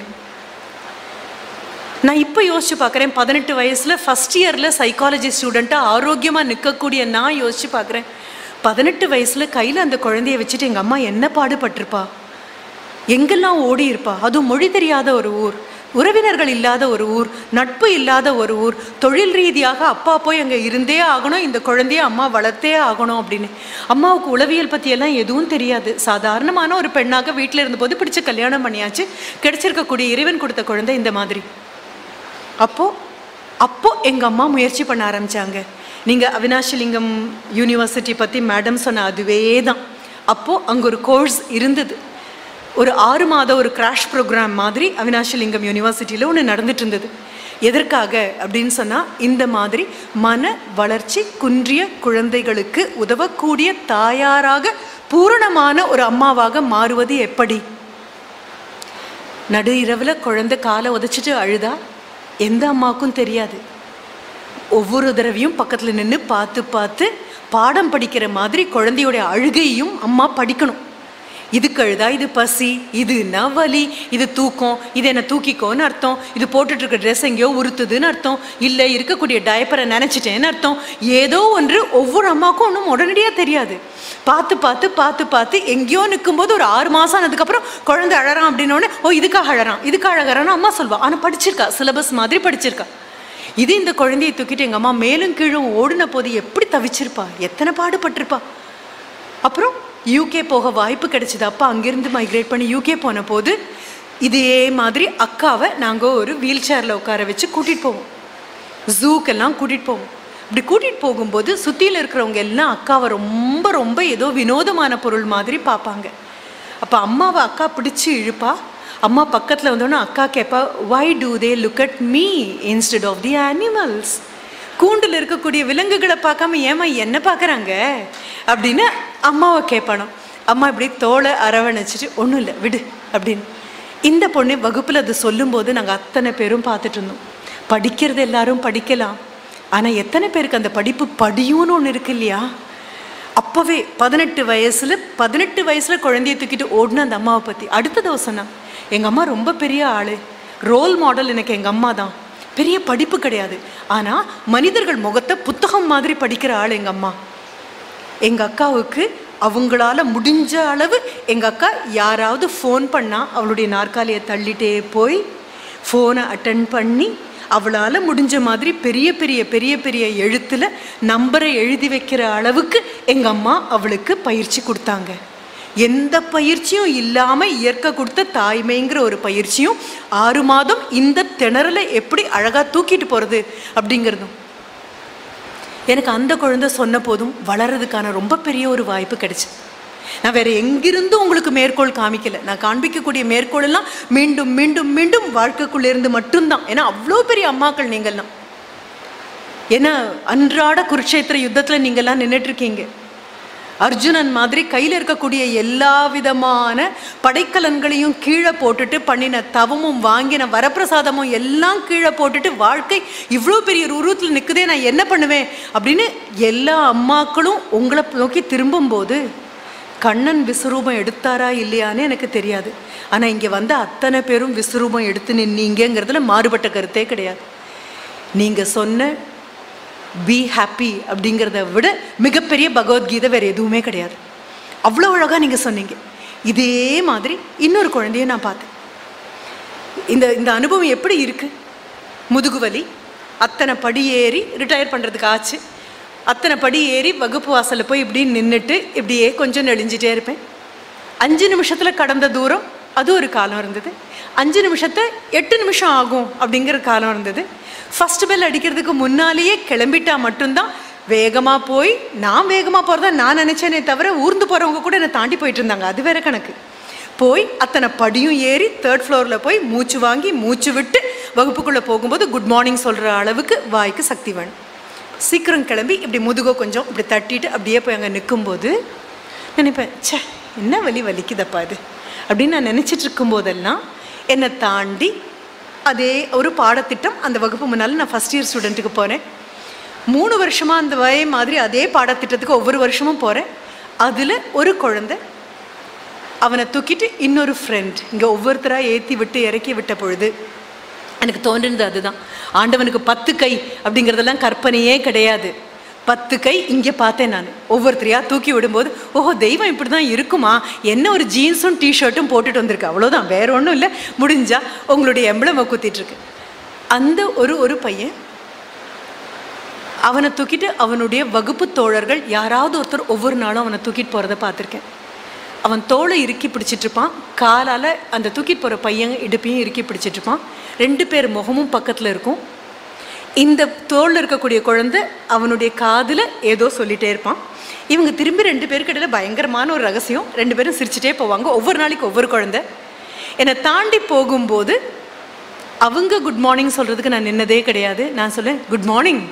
நான் இப்போ யோசிச்சு பார்க்குறேன் பதினெட்டு வயசில் ஃபஸ்ட் இயரில் சைக்காலஜி ஸ்டூடெண்ட்டாக ஆரோக்கியமாக நிற்கக்கூடிய நான் யோசிச்சு பார்க்குறேன் பதினெட்டு வயசில் கையில் அந்த குழந்தைய வச்சுட்டு எங்கள் அம்மா என்ன பாடுபட்டிருப்பா? எங்கெல்லாம் ஓடி இருப்பா? அதுவும் மொழி தெரியாத ஒரு ஊர் உறவினர்கள் இல்லாத ஒரு ஊர் நட்பு இல்லாத ஒரு ஊர் தொழில் ரீதியாக அப்பா போய் அங்கே இருந்தே ஆகணும் இந்த குழந்தைய அம்மா வளர்த்தே ஆகணும் அப்படின்னு. அம்மாவுக்கு உளவியல் பற்றியெல்லாம் எதுவும் தெரியாது. சாதாரணமான ஒரு பெண்ணாக வீட்டில் இருந்தபோது பிடிச்ச கல்யாணம் பண்ணியாச்சு. கிடைச்சிருக்கக்கூடிய இறைவன் கொடுத்த குழந்தை இந்த மாதிரி. அப்போது அப்போது எங்கள் அம்மா முயற்சி பண்ண ஆரம்பிச்சாங்க. நீங்கள் அவினாஷிலிங்கம் யூனிவர்சிட்டி பற்றி மேடம் சொன்ன அதுவே தான் அப்போது அங்கே ஒரு கோர்ஸ் இருந்தது. ஒரு ஆறு மாத ஒரு கிராஷ் ப்ரோக்ராம் மாதிரி அவினாஷிலிங்கம் யூனிவர்சிட்டியில் ஒன்று நடந்துட்டு இருந்தது. எதற்காக அப்படின்னு சொன்னால் இந்த மாதிரி மன வளர்ச்சி குன்றிய குழந்தைகளுக்கு உதவக்கூடிய தாயாராக பூரணமான ஒரு அம்மாவாக மாறுவது எப்படி? நடு இரவில் குழந்தை காலை உதச்சிட்டு அழுதா? எந்த அம்மாவுக்கும் தெரியாது. ஒவ்வொரு தடவையும் பக்கத்தில் நின்று பார்த்து பார்த்து பாடம் படிக்கிற மாதிரி குழந்தையோட அழுகையும் அம்மா படிக்கணும். இது கழுதா இது பசி இது வலி இது தூக்கம் இது என்ன தூக்கிக்கோன்னு அர்த்தம். இது போட்டுட்டு இருக்க ட்ரெஸ் எங்கேயோ உறுத்துதுன்னு அர்த்தம். இல்லை இருக்கக்கூடிய டயப்பரை நினச்சிட்டேன்னு அர்த்தம். ஏதோ ஒன்று ஒவ்வொரு அம்மாவுக்கும் ஒன்றும் உடனடியாக தெரியாது. பார்த்து பார்த்து பார்த்து பார்த்து எங்கேயோ நிற்கும்போது ஒரு ஆறு மாதம் ஆனதுக்கப்புறம் குழந்தை அழறான் அப்படின்னோடனே ஓ இதுக்காக அழறான் இதுக்காக அழகிறான்னு அம்மா சொல்வா. ஆனால் படிச்சிருக்கா சிலபஸ் மாதிரி படிச்சிருக்கா. இது இந்த குழந்தையை தூக்கிட்டு எங்கள் அம்மா மேலும் கீழும் ஓடின போது எப்படி தவிச்சிருப்பா? எத்தனை பாடுபட்டிருப்பா? அப்புறம் யூகே போக வாய்ப்பு கிடைச்சது. அப்பா அங்கேருந்து மைக்ரேட் பண்ணி யூகே போன போது இதே மாதிரி அக்காவை நாங்கள் ஒரு வீல் சேரில் உட்கார வச்சு கூட்டிகிட்டு போவோம். ஜூக்கெல்லாம் கூட்டிகிட்டு போவோம். இப்படி கூட்டிகிட்டு போகும்போது சுற்றியில் இருக்கிறவங்க எல்லாம் அக்காவை ரொம்ப ரொம்ப ஏதோ வினோதமான பொருள் மாதிரி பார்ப்பாங்க. அப்போ அம்மாவை அக்கா பிடிச்சி இழுப்பா. அம்மா பக்கத்தில் வந்தோன்னே அக்கா கேட்பா why do they look at me instead of the animals கூண்டில் இருக்கக்கூடிய விலங்குகளை பார்க்காம ஏமா என்ன பார்க்குறாங்க? அப்படின்னு அம்மாவை கேட்பானோ அம்மா இப்படி தோலை அரவணைச்சிட்டு ஒன்றும் இல்லை விடு அப்படின்னு. இந்த பொண்ணு வகுப்பில் அது சொல்லும்போது நாங்கள் அத்தனை பேரும் பார்த்துட்டு இருந்தோம். படிக்கிறது எல்லாரும் படிக்கலாம். ஆனால் எத்தனை பேருக்கு அந்த படிப்பு படியும்னு ஒன்று இருக்கு இல்லையா? அப்போவே பதினெட்டு வயசில் பதினெட்டு வயசில் குழந்தைய தூக்கிட்டு ஓடின அந்த அம்மாவை பற்றி அடுத்த தோசைனா எங்கள் அம்மா ரொம்ப பெரிய ஆள். ரோல் மாடல் எனக்கு எங்கள் அம்மா தான். பெரிய படிப்பு கிடையாது. ஆனால் மனிதர்கள் முகத்தை புத்தகம் மாதிரி படிக்கிற ஆள் எங்கள் அம்மா. எங்கள் அக்காவுக்கு அவங்களால முடிஞ்ச அளவு எங்கள் அக்கா யாராவது ஃபோன் பண்ணால் அவளுடைய நாற்காலியை தள்ளிட்டே போய் ஃபோனை அட்டன் பண்ணி அவளால் முடிஞ்ச மாதிரி பெரிய பெரிய பெரிய பெரிய எழுத்தில் நம்பரை எழுதி வைக்கிற அளவுக்கு எங்கள் அம்மா அவளுக்கு பயிற்சி கொடுத்தாங்க. எந்த பயிற்சியும் இல்லாமல் இயற்கை கொடுத்த தாய்மைங்கிற ஒரு பயிற்சியும் ஆறு மாதம் இந்த திணறலை எப்படி அழகாக தூக்கிட்டு போகிறது அப்படிங்கிறதும். எனக்கு அந்த குழந்தை சொன்ன போதும் வளர்றதுக்கான ரொம்ப பெரிய ஒரு வாய்ப்பு கிடைச்சி. நான் வேறு எங்கிருந்தும் உங்களுக்கு மேற்கோள் காமிக்கல. நான் காண்பிக்கக்கூடிய மேற்கோள் எல்லாம் மீண்டும் மீண்டும் மீண்டும் வாழ்க்கைக்குள்ளேருந்து மட்டும்தான். ஏன்னா அவ்வளோ பெரிய அம்மாக்கள் நீங்கள்லாம். ஏன்னா அன்றாட குருட்சேத்திர யுத்தத்தில் நீங்கள்லாம் நின்றுட்டு இருக்கீங்க. அர்ஜுனன் மாதிரி கையில் இருக்கக்கூடிய எல்லா விதமான படைக்கலன்களையும் கீழே போட்டுட்டு பண்ணின தவமும் வாங்கின வரப்பிரசாதமும் எல்லாம் கீழே போட்டுட்டு வாழ்க்கை இவ்வளோ பெரிய ஒரு உருவத்தில் நிற்குதே நான் என்ன பண்ணுவேன்? அப்படின்னு எல்லா அம்மாக்களும் உங்களை நோக்கி திரும்பும்போது கண்ணன் விஸ்வரூபம் எடுத்தாரா இல்லையான்னு எனக்கு தெரியாது. ஆனால் இங்கே வந்த அத்தனை பேரும் விஸ்வரூபம் எடுத்து நின்னீங்கிறதுல மாறுபட்ட கருத்தே கிடையாது. நீங்கள் சொன்ன பி ஹாப்பி அப்படிங்கிறத விட மிகப்பெரிய பகவத்கீதை வேறு எதுவுமே கிடையாது. அவ்வளோ அழகாக நீங்கள் சொன்னீங்க. இதே மாதிரி இன்னொரு குழந்தைய நான் பார்த்தேன். இந்த இந்த அனுபவம் எப்படி இருக்குது முதுகுவலி அத்தனை படி ஏறி ரிட்டையர் பண்ணுறதுக்கு ஆச்சு. அத்தனை படி ஏறி வகுப்பு வாசலில் போய் இப்படி நின்றுட்டு இப்படியே கொஞ்சம் நெளிஞ்சிட்டே இருப்பேன். அஞ்சு நிமிஷத்தில் கடந்த தூரம் அது ஒரு காலம் இருந்தது. அஞ்சு நிமிஷத்தை எட்டு நிமிஷம் ஆகும் அப்படிங்கிற காலம் இருந்தது. ஃபர்ஸ்ட் பெல் அடிக்கிறதுக்கு முன்னாலேயே கிளம்பிட்டா மட்டும்தான் வேகமாக போய் நான் வேகமாக போகிறதா நான் நினச்சேனே தவிர ஊர்ந்து போகிறவங்க கூட என்னை தாண்டி போயிட்டு இருந்தாங்க. அது வேற கணக்கு. போய் அத்தனை படியும் ஏறி தேர்ட் ஃப்ளோரில் போய் மூச்சு வாங்கி மூச்சு விட்டு வகுப்புக்குள்ளே போகும்போது குட் மார்னிங் சொல்கிற அளவுக்கு வாய்க்கு சக்தி வேணும். சீக்கிரம் கிளம்பி இப்படி முதுகோ கொஞ்சம் இப்படி தட்டிட்டு அப்படியே போய் அங்கே நிற்கும்போது நினைப்பேன் ச்சே என்ன வலி வலிக்குதப்பா இது? அப்படின்னு நான் நினச்சிட்டு இருக்கும்போதெல்லாம் என்னை தாண்டி அதே ஒரு பாடத்திட்டம் அந்த வகுப்பு முன்னால் நான் ஃபஸ்ட் இயர் ஸ்டூடெண்ட்டுக்கு போனேன் மூணு வருஷமாக அந்த வய மாதிரி அதே பாடத்திட்டத்துக்கு ஒவ்வொரு வருஷமும் போகிறேன் அதில் ஒரு குழந்தை அவனை தூக்கிட்டு இன்னொரு ஃப்ரெண்ட் இங்கே ஒவ்வொருத்தராக ஏற்றி விட்டு இறக்கி விட்ட பொழுது எனக்கு தோன்றினது அதுதான். ஆண்டவனுக்கு பத்து கை அப்படிங்கிறதெல்லாம் கற்பனையே கிடையாது. பத்து கை இங்கே பார்த்தேன் நான். ஒவ்வொருத்தரையாக தூக்கி விடும்போது ஓஹோ தெய்வம் இப்படி தான் இருக்குமா? என்ன ஒரு ஜீன்ஸும் டிஷர்ட்டும் போட்டுட்டு வந்திருக்கு. அவ்வளோதான் வேற ஒன்றும் இல்லை. முடிஞ்சா உங்களுடைய எம்பளமை குத்திட்டுருக்கு அந்த ஒரு ஒரு பையன் அவனை தூக்கிட்டு அவனுடைய வகுப்பு தோழர்கள் யாராவது ஒருத்தர் ஒவ்வொரு நாளும் அவனை தூக்கிட்டு போகிறத பார்த்துருக்கேன். அவன் தோலை இறுக்கி பிடிச்சிட்டு இருப்பான். காலால் அந்த தூக்கிட்டு போகிற பையன் இடுப்பையும் இறுக்கி பிடிச்சிட்டு இருப்பான். ரெண்டு பேர் முகமும் பக்கத்தில் இருக்கும். இந்த தோளில் இருக்கக்கூடிய குழந்தை அவனுடைய காதில் ஏதோ சொல்லிகிட்டே இருப்பான். இவங்க திரும்பி ரெண்டு பேருக்கு பயங்கரமான ஒரு ரகசியம். ரெண்டு பேரும் சிரிச்சிட்டே போவாங்க. ஒவ்வொரு நாளைக்கு ஒவ்வொரு குழந்தை. என்னை தாண்டி போகும்போது அவங்க குட் மார்னிங் சொல்கிறதுக்கு நான் நின்னதே கிடையாது. நான் சொல்லுவேன் குட் மார்னிங்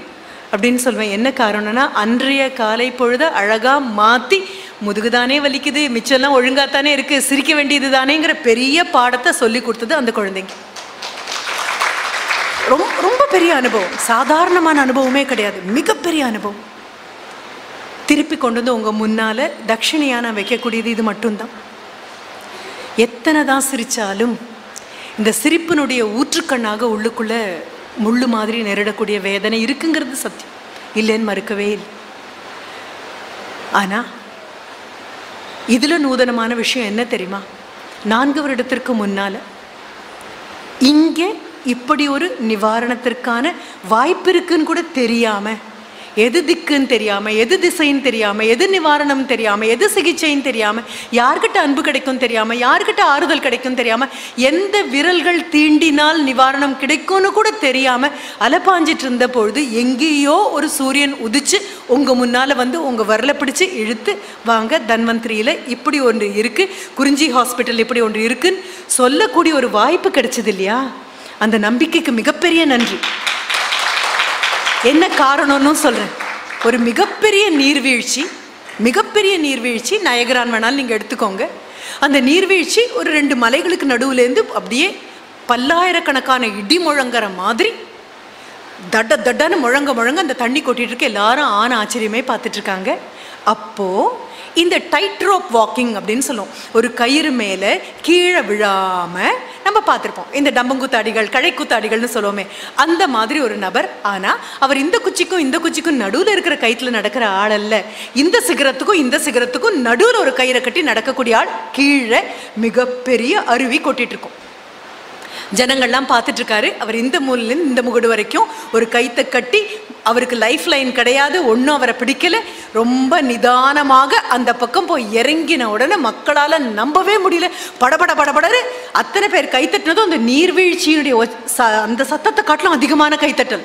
அப்படின்னு சொல்லுவேன் என்ன காரணம்னா அன்றைய காலை பொழுத அழகாக மாற்றி முதுகுதானே வலிக்குது மிச்சம்லாம் ஒழுங்காத்தானே இருக்குது சிரிக்க வேண்டியது தானேங்கிற பெரிய பாடத்தை சொல்லி கொடுத்தது அந்த குழந்தைங்க. ரொம்ப ரொம்ப பெரிய அனுபவம். சாதாரணமான அனுபவமே கிடையாது. மிகப்பெரிய அனுபவம். திருப்பி கொண்டு வந்து உங்கள் முன்னால் தட்சிணையாக நான் வைக்கக்கூடியது இது மட்டும்தான். எத்தனை தான் சிரித்தாலும் இந்த சிரிப்பினுடைய ஊற்றுக்கண்ணாக உள்ளுக்குள்ளே முள்ளு மாதிரி நெருடக்கூடிய வேதனை இருக்குங்கிறது சத்தியம். இல்லைன்னு மறுக்கவே இல்லை. ஆனால் இதில் நூதனமான விஷயம் என்ன தெரியுமா? நான்கு வருடத்திற்கு முன்னால் இங்கே இப்படி ஒரு நிவாரணத்திற்கான வாய்ப்பு இருக்குன்னு கூட தெரியாமல் எது திக்குன்னு தெரியாமல் எது திசைன்னு தெரியாமல் எது நிவாரணம் தெரியாமல் எது சிகிச்சைன்னு தெரியாமல் யார்கிட்ட அன்பு கிடைக்கும் தெரியாமல் யார்கிட்ட ஆறுதல் கிடைக்கும் தெரியாமல் எந்த விரல்கள் தீண்டினால் நிவாரணம் கிடைக்கும்னு கூட தெரியாமல் அலப்பாஞ்சிட்டு இருந்த பொழுது எங்கேயோ ஒரு சூரியன் உதிச்சு உங்கள் முன்னால் வந்து உங்கள் வரலை பிடிச்சி இழுத்து வாங்க தன்வந்திரியில் இப்படி ஒன்று இருக்குது குறிஞ்சி ஹாஸ்பிட்டல் இப்படி ஒன்று இருக்குன்னு சொல்லக்கூடிய ஒரு வாய்ப்பு கிடைச்சது இல்லையா? அந்த நம்பிக்கைக்கு மிகப்பெரிய நன்றி. என்ன காரணம்னு சொல்கிறேன் ஒரு மிகப்பெரிய நீர்வீழ்ச்சி மிகப்பெரிய நீர்வீழ்ச்சி நயகரான் வேணாலும் நீங்கள் எடுத்துக்கோங்க. அந்த நீர்வீழ்ச்சி ஒரு ரெண்டு மலைகளுக்கு நடுவுலேருந்து அப்படியே பல்லாயிரக்கணக்கான இடி முழங்குற மாதிரி தட தடன்னு முழங்க முழங்க அந்த தண்ணி கொட்டிகிட்டு இருக்கு எல்லாரும் ஆன ஆச்சரியமே பார்த்துட்ருக்காங்க அப்போது இந்த டைட் ரோப் வாக்கிங் அப்படின்னு சொல்லுவோம். ஒரு கயிறு மேலே கீழே விழாமல் நம்ம பார்த்துருப்போம். இந்த டம்பங்குத்தாடிகள் கழைக்குத்தாடிகள்னு சொல்லுவோமே. அந்த மாதிரி ஒரு நபர். ஆனால் அவர் இந்த குச்சிக்கும் இந்த குச்சிக்கும் நடுவில் இருக்கிற கயிற்றுல நடக்கிற ஆள் அல்ல. இந்த சிகரத்துக்கும் இந்த சிகரத்துக்கும் நடுவில் ஒரு கயிறை கட்டி நடக்கக்கூடிய ஆள் கீழே மிகப்பெரிய அருவி கொட்டிட்டு இருக்கும். ஜனங்கள்லாம் பார்த்துட்டு இருக்காரு அவர் இந்த மூலிலிருந்து இந்த முகடு வரைக்கும் ஒரு கைத்தை கட்டி அவருக்கு லைஃப் லைன் கிடையாது ஒன்றும் அவரை பிடிக்கல. ரொம்ப நிதானமாக அந்த பக்கம் போய் இறங்கின உடனே மக்களால் நம்பவே முடியல. படபட படபடரு அத்தனை பேர் கைத்தட்டினதும் அந்த நீர்வீழ்ச்சியினுடைய ச- அந்த சத்தத்தை காட்டிலும் அதிகமான கைத்தட்டல்.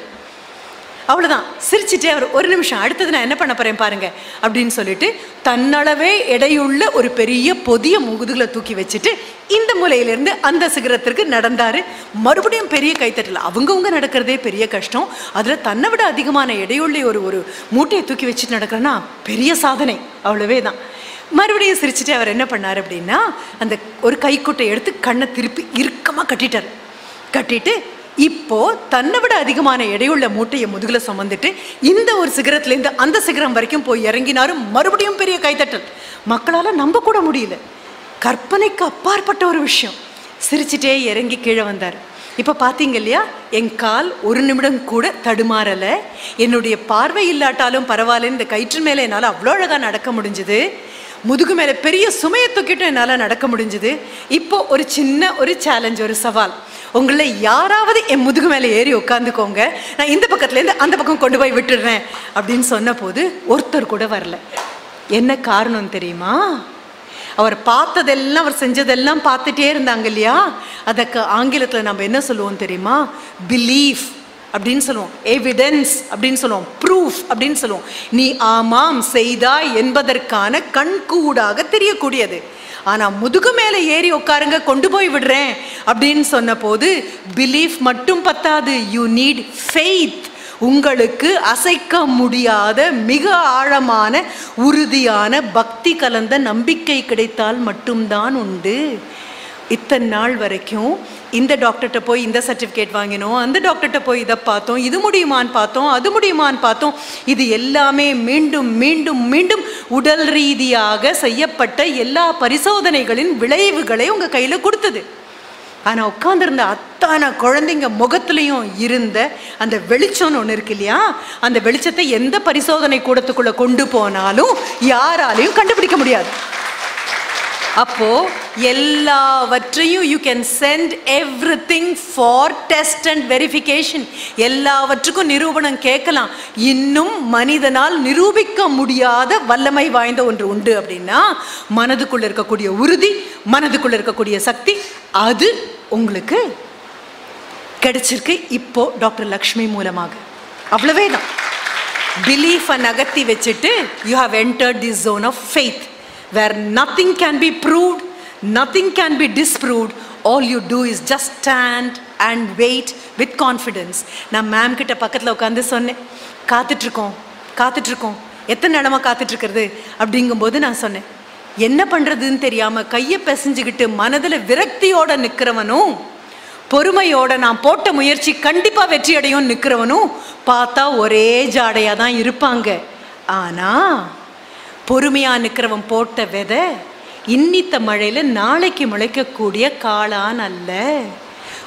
அவ்வளோதான் சிரிச்சிட்டே அவர் ஒரு நிமிஷம் அடுத்தது நான் என்ன பண்ண போறேன் பாருங்க அப்படின்னு சொல்லிட்டு தன்னளவே எடையுள்ள ஒரு பெரிய பொதிய முகுதுகளை தூக்கி வச்சுட்டு இந்த மூலையிலேருந்து அந்த சிகரத்திற்கு நடந்தாரு. மறுபடியும் பெரிய கைத்தட்டல். அவங்கவுங்க நடக்கிறதே பெரிய கஷ்டம். அதில் தன்னை விட அதிகமான எடையுள்ள ஒரு ஒரு மூட்டையை தூக்கி வச்சுட்டு நடக்கிறேன்னா பெரிய சாதனை. அவ்வளவே தான் மறுபடியும் சிரிச்சுட்டு அவர் என்ன பண்ணார் அப்படின்னா அந்த ஒரு கைக்குட்டை எடுத்து கண்ணை திருப்பி இறுக்கமாக கட்டிட்டார். கட்டிட்டு இப்போ தன்னை விட அதிகமான எடையுள்ள மூட்டையை முதுகில் சுமந்துட்டு இந்த ஒரு சிகரத்துலேருந்து அந்த சிகரம் வரைக்கும் போய் இறங்கினாரும் மறுபடியும் பெரிய கைத்தட்டல் மக்களால் நம்ப கூட முடியல. கற்பனைக்கு அப்பாற்பட்ட ஒரு விஷயம். சிரிச்சிட்டே இறங்கி கீழே வந்தார். இப்போ பார்த்தீங்க இல்லையா? என் கால் ஒரு நிமிடம் கூட தடுமாறலை. என்னுடைய பார்வை இல்லாட்டாலும் பரவாயில்ல இந்த கயிற்று மேலே என்னால் அவ்வளோ அழகாக நடக்க முடிஞ்சுது. முதுகு மேலே பெரிய சுமையை தூக்கிட்டும் என்னால் நடக்க முடிஞ்சுது. இப்போ ஒரு சின்ன ஒரு சேலஞ்ச் ஒரு சவால். உங்களை யாராவது என் முதுகு மேலே ஏறி உட்காந்துக்கோங்க நான் இந்த பக்கத்துலேருந்து அந்த பக்கம் கொண்டு போய் விட்டுடுறேன் அப்படின்னு சொன்ன போது ஒருத்தர் கூட வரல. என்ன காரணம் தெரியுமா? அவர் பார்த்ததெல்லாம் அவர் செஞ்சதெல்லாம் பார்த்துட்டே இருந்தாங்க இல்லையா? அதுக்கு ஆங்கிலத்தில் நம்ம என்ன சொல்லுவோம் தெரியுமா? பிலீஃப் அப்படின்னு சொல்லுவோம். எவிடன்ஸ் அப்படின்னு சொல்லுவோம். ப்ரூஃப் அப்படின்னு சொல்லுவோம். நீ ஆமாம் செய்தாய் என்பதற்கான கண்கூடாக தெரியக்கூடியது. ஆனால் முதுகு மேலே ஏறி உட்காருங்க கொண்டு போய் விடுறேன் அப்படின்னு சொன்ன போது பிலீஃப் மட்டும் பத்தாது. யூ நீட் ஃபெய்த் உங்களுக்கு அசைக்க முடியாத மிக ஆழமான உறுதியான பக்தி கலந்த நம்பிக்கை கிடைத்தால் மட்டும்தான் உண்டு. இத்தனை நாள் வரைக்கும் இந்த டாக்டர்கிட்ட போய் இந்த சர்டிஃபிகேட் வாங்கினோம் அந்த டாக்டர்கிட்ட போய் இதை பார்த்தோம் இது முடியுமான்னு பார்த்தோம் அது முடியுமான்னு பார்த்தோம். இது எல்லாமே மீண்டும் மீண்டும் மீண்டும் உடல் ரீதியாக செய்யப்பட்ட எல்லா பரிசோதனைகளின் விளைவுகளை உங்கள் கையில் கொடுத்தது. ஆனால் உட்காந்துருந்த அத்தான குழந்தைங்க முகத்துலையும் இருந்த அந்த வெளிச்சம்னு ஒன்று இருக்கு இல்லையா? அந்த வெளிச்சத்தை எந்த பரிசோதனை கூடத்துக்குள்ளே கொண்டு போனாலும் யாராலையும் கண்டுபிடிக்க முடியாது. அப்போ எல்லாவற்றையும் you can send everything for test and verification எல்லாவற்றுக்கும் நிரூபணம் கேட்கலாம். இன்னும் மனிதனால் நிரூபிக்க முடியாத வல்லமை வாய்ந்த ஒன்று உண்டு அப்படின்னா மனதுக்குள்ள இருக்கக்கூடிய உறுதி மனதுக்குள்ள இருக்கக்கூடிய சக்தி அது உங்களுக்கு கிடைச்சிருக்கு இப்போ டாக்டர் லக்ஷ்மி மூலமாக. அவ்வளவே தான் பிலீஃபை நகர்த்தி வச்சுட்டு you have entered the zone of faith where nothing can be proved, nothing can be disproved. All you do is just stand and wait with confidence நான் மேம் கிட்ட பக்கத்தில் உட்காந்து சொன்னேன் காத்துட்ருக்கோம் காத்துட்ருக்கோம் எத்தனை நேரமாக காத்துட்ருக்கிறது அப்படிங்கும்போது நான் சொன்னேன் என்ன பண்ணுறதுன்னு தெரியாமல் கையை பிசைஞ்சுக்கிட்டு மனதில் விரக்தியோட நிற்கிறவனும் பொறுமையோட நான் போட்ட முயற்சி கண்டிப்பாக வெற்றி அடையும் நிற்கிறவனும் பார்த்தா ஒரே ஜாடையாக தான் இருப்பாங்க. ஆனால் பொறுமையாக நிற்கிறவன் போட்ட விதை இன்னித்த மழையில் நாளைக்கு முளைக்கக்கூடிய காளான் அல்ல.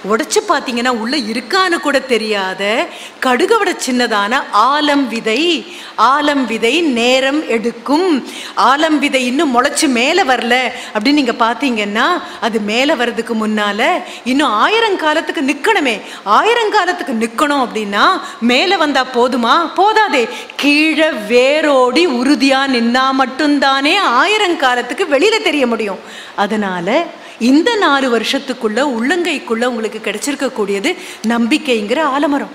உடைச்சு பார்த்தீங்கன்னா உள்ள இருக்கான்னு கூட தெரியாத கடுக விட சின்னதான ஆலம் விதை. ஆலம் விதை நேரம் எடுக்கும். ஆலம் விதை இன்னும் முளைச்சு மேலே வரல அப்படின்னு நீங்கள் பார்த்தீங்கன்னா அது மேலே வர்றதுக்கு முன்னால் இன்னும் ஆயிரம் காலத்துக்கு நிற்கணுமே ஆயிரம் காலத்துக்கு நிற்கணும் அப்படின்னா மேலே வந்தால் போதுமா? போதாதே. கீழே வேரோடி உறுதியாக நின்னா மட்டும்தானே ஆயிரம் காலத்துக்கு வெளியில் தெரிய முடியும். அதனால் இந்த நாலு வருஷத்துக்குள்ள உள்ளங்கைக்குள்ள உங்களுக்கு கிடைச்சிருக்கக்கூடியது நம்பிக்கைங்கிற ஆலமரம்.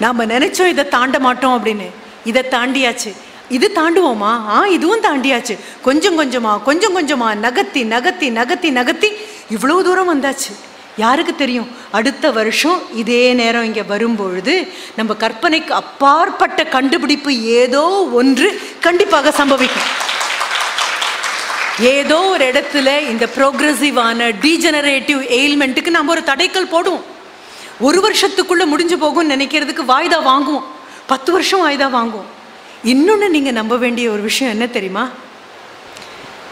நாம் நினைச்சோம் இதை தாண்ட மாட்டோம் அப்படின்னு. இதை தாண்டியாச்சு. இது தாண்டுவோமா? ஆ இதுவும் தாண்டியாச்சு. கொஞ்சம் கொஞ்சமா கொஞ்சம் கொஞ்சமா நகர்த்தி நகர்த்தி நகர்த்தி நகர்த்தி. இவ்வளோ தூரம் வந்தாச்சு. யாருக்கு தெரியும்? அடுத்த வருஷம் இதே நேரம் இங்கே வரும்பொழுது நம்ம கற்பனைக்கு அப்பாற்பட்ட கண்டுபிடிப்பு ஏதோ ஒன்று கண்டிப்பாக சம்பவிக்கும். ஏதோ ஒரு இடத்துல இந்த ப்ரோக்ரஸிவான டீஜெனரேட்டிவ் எயில்மெண்ட்டுக்கு நம்ம ஒரு தடைக்கல் போடுவோம். ஒரு வருஷத்துக்குள்ளே முடிஞ்சு போகும்னு நினைக்கிறதுக்கு வாய்தா வாங்குவோம். பத்து வருஷம் வாய்தா வாங்குவோம். இன்னொன்று நீங்கள் நம்ப வேண்டிய ஒரு விஷயம் என்ன தெரியுமா?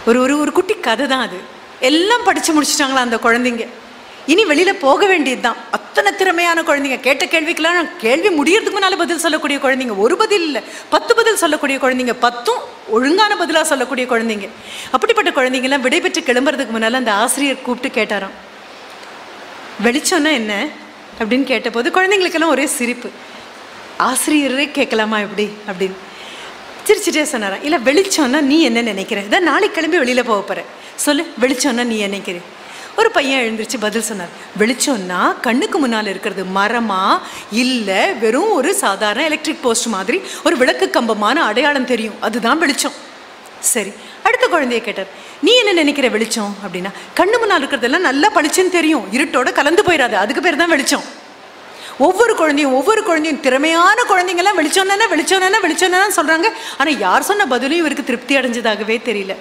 ஒரு ஒரு ஒரு குட்டி கதை தான் அது. எல்லாம் படித்து முடிச்சிட்டாங்களா அந்த குழந்தைங்க? இனி வெளியில் போக வேண்டியது தான் அத்தனை திறமையான குழந்தைங்க. கேட்ட கேள்விக்கெல்லாம் கேள்வி முடியறதுக்கு முன்னால் பதில் சொல்லக்கூடிய குழந்தைங்க. ஒரு பதில் இல்லை. பத்து பதில் சொல்லக்கூடிய குழந்தைங்க. பத்தும் ஒழுங்கான பதிலாக சொல்லக்கூடிய குழந்தைங்க. அப்படிப்பட்ட குழந்தைங்கெல்லாம் விடைபெற்று கிளம்புறதுக்கு முன்னால் அந்த ஆசிரியர் கூப்பிட்டு கேட்டாராம். வெளிச்சம்னா என்ன? அப்படின்னு கேட்டபோது குழந்தைங்களுக்கெல்லாம் ஒரே சிரிப்பு. ஆசிரியரே கேட்கலாமா எப்படி? அப்படின்னு. சிரிச்சிட்டே சொன்னாராம். இல்லை வெளிச்சம்னா நீ என்ன நினைக்கிற? இதான் நாளைக்கு கிளம்பி வெளியில் போக போகிற சொல்லு வெளிச்சம்னா நீ நினைக்கிறேன் ஒரு பையன் எழுந்திருச்சு பதில் சொன்னார். வெளிச்சம்னா கண்ணுக்கு முன்னால் இருக்கிறது மரமா? இல்லை வெறும் ஒரு சாதாரண எலக்ட்ரிக் போஸ்ட் மாதிரி ஒரு விளக்கு கம்பமான அடையாளம் தெரியும். அதுதான் வெளிச்சம். சரி அடுத்த குழந்தைய கேட்டார். நீ என்ன நினைக்கிற வெளிச்சம்? அப்படின்னா கண்ணு முன்னால் இருக்கிறதெல்லாம் நல்லா பளிச்சுன்னு தெரியும். இருட்டோட கலந்து போயிடாது அதுக்கு பேர் தான் வெளிச்சம். ஒவ்வொரு குழந்தையும் ஒவ்வொரு குழந்தையும் திறமையான குழந்தைங்கெல்லாம் வெளிச்சம் தானே வெளிச்சம் தானே வெளிச்சம் தானே சொல்கிறாங்க ஆனால் யார் சொன்ன பதிலும் இவருக்கு திருப்தி அடைஞ்சதாகவே தெரியல.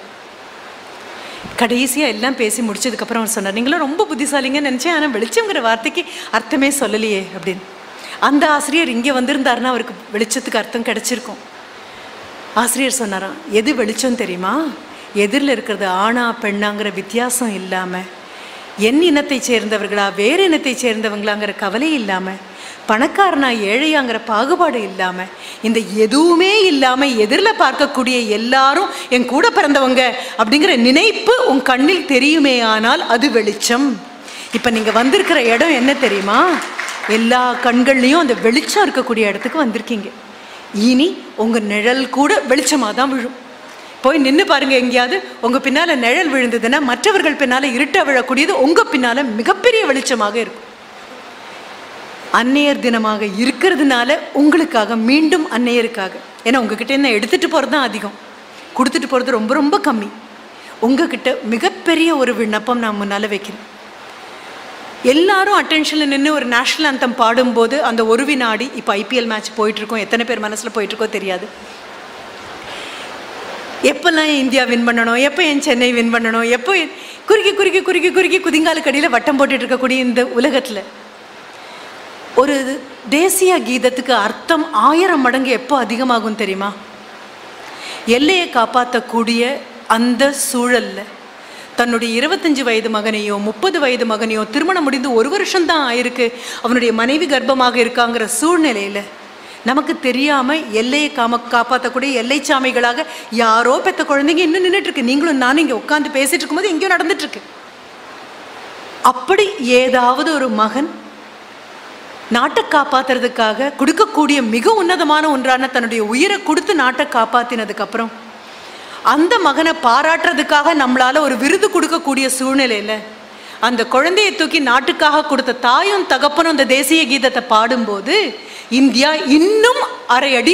கடைசியாக எல்லாம் பேசி முடிச்சதுக்கப்புறம் அவர் சொன்னார் நீங்களும் ரொம்ப புத்திசாலிங்கன்னு நினச்சேன் ஆனால் வெளிச்சங்கிற வார்த்தைக்கு அர்த்தமே சொல்லலையே அப்படின்னு. அந்த ஆசிரியர் இங்கே வந்திருந்தாருன்னா அவருக்கு வெளிச்சத்துக்கு அர்த்தம் கிடச்சிருக்கும். ஆசிரியர் சொன்னாராம் எது வெளிச்சம் தெரியுமா? எதிரில் இருக்கிறது ஆணா பெண்ணாங்கிற வித்தியாசம் இல்லாமல் என் இனத்தை சேர்ந்தவர்களா வேறு இனத்தை சேர்ந்தவங்களாங்கிற கவலை இல்லாமல் பணக்காரனா ஏழையாங்கிற பாகுபாடு இல்லாமல் இந்த எதுவுமே இல்லாமல் எதிரில் பார்க்கக்கூடிய எல்லாரும் என் கூட பிறந்தவங்க அப்படிங்கிற நினைப்பு உன் கண்ணில் தெரியுமே ஆனால் அது வெளிச்சம். இப்போ நீங்கள் வந்திருக்கிற இடம் என்ன தெரியுமா? எல்லா கண்கள்லேயும் அந்த வெளிச்சம் இருக்கக்கூடிய இடத்துக்கு வந்திருக்கீங்க. இனி உங்கள் நிழல் கூட வெளிச்சமாக தான் விழும். போய் நின்று பாருங்க எங்கேயாவது. உங்கள் பின்னால் நிழல் விழுந்ததுன்னா மற்றவர்கள் பின்னால் இருட்ட விழக்கூடியது உங்கள் பின்னால் மிகப்பெரிய வெளிச்சமாக இருக்கும். அன்னையர் தினமாக இருக்கிறதுனால உங்களுக்காக மீண்டும் அன்னையருக்காக. ஏன்னா உங்ககிட்ட என்ன எடுத்துகிட்டு போகிறது தான் அதிகம். கொடுத்துட்டு போகிறது ரொம்ப ரொம்ப கம்மி. உங்ககிட்ட மிகப்பெரிய ஒரு விண்ணப்பம் நான் முன்னால் வைக்கிறேன். எல்லாரும் அட்டென்ஷனில் நின்று ஒரு நேஷ்னல் அந்தம் பாடும்போது அந்த ஒரு வினாடி இப்போ ஐபிஎல் மேட்ச் போயிட்டுருக்கோம். எத்தனை பேர் மனசில் போயிட்டுருக்கோ தெரியாது. எப்போல்லாம் இந்தியா வின் பண்ணணும்? எப்போ என் சென்னை வின் பண்ணணும்? எப்போ குறுக்கி குறுக்கி குறுக்கி குறுக்கி குதிங்காலுக்கடியில் வட்டம் போட்டுட்டு இருக்கக்கூடிய இந்த உலகத்தில் ஒரு தேசிய கீதத்துக்கு அர்த்தம் ஆயிரம் மடங்கு எப்போ அதிகமாகும் தெரியுமா? எல்லையை காப்பாற்றக்கூடிய அந்த சூழலில் தன்னுடைய இருபத்தஞ்சு வயது மகனையோ முப்பது வயது மகனையோ திருமணம் முடிந்து ஒரு வருஷம்தான் ஆயிருக்கு. அவனுடைய மனைவி கர்ப்பமாக இருக்காங்கிற சூழ்நிலையில் நமக்கு தெரியாமல் எல்லையை காம காப்பாற்றக்கூடிய எல்லை சாமிகளாக யாரோ பெத்த குழந்தைங்க இன்னும் நின்றுட்டுருக்கு நீங்களும் நானும் இங்கே உட்காந்து பேசிகிட்டு இருக்கும்போது எங்கேயோ நடந்துட்டுருக்கு. அப்படி ஏதாவது ஒரு மகன் நாட்டை காப்பாத்துறதுக்காக கொடுக்கக்கூடிய மிக உன்னதமான ஒன்றான தன்னுடைய உயிரை கொடுத்து நாட்டை காப்பாற்றினதுக்கப்புறம் அந்த மகனை பாராட்டுறதுக்காக நம்மளால ஒரு விருது கொடுக்கக்கூடிய சூழ்நிலையில் அந்த குழந்தையை தூக்கி நாட்டுக்காக கொடுத்த தாயும் தகப்பனும் அந்த தேசிய கீதத்தை பாடும்போது இந்தியா இன்னும் அரை அடி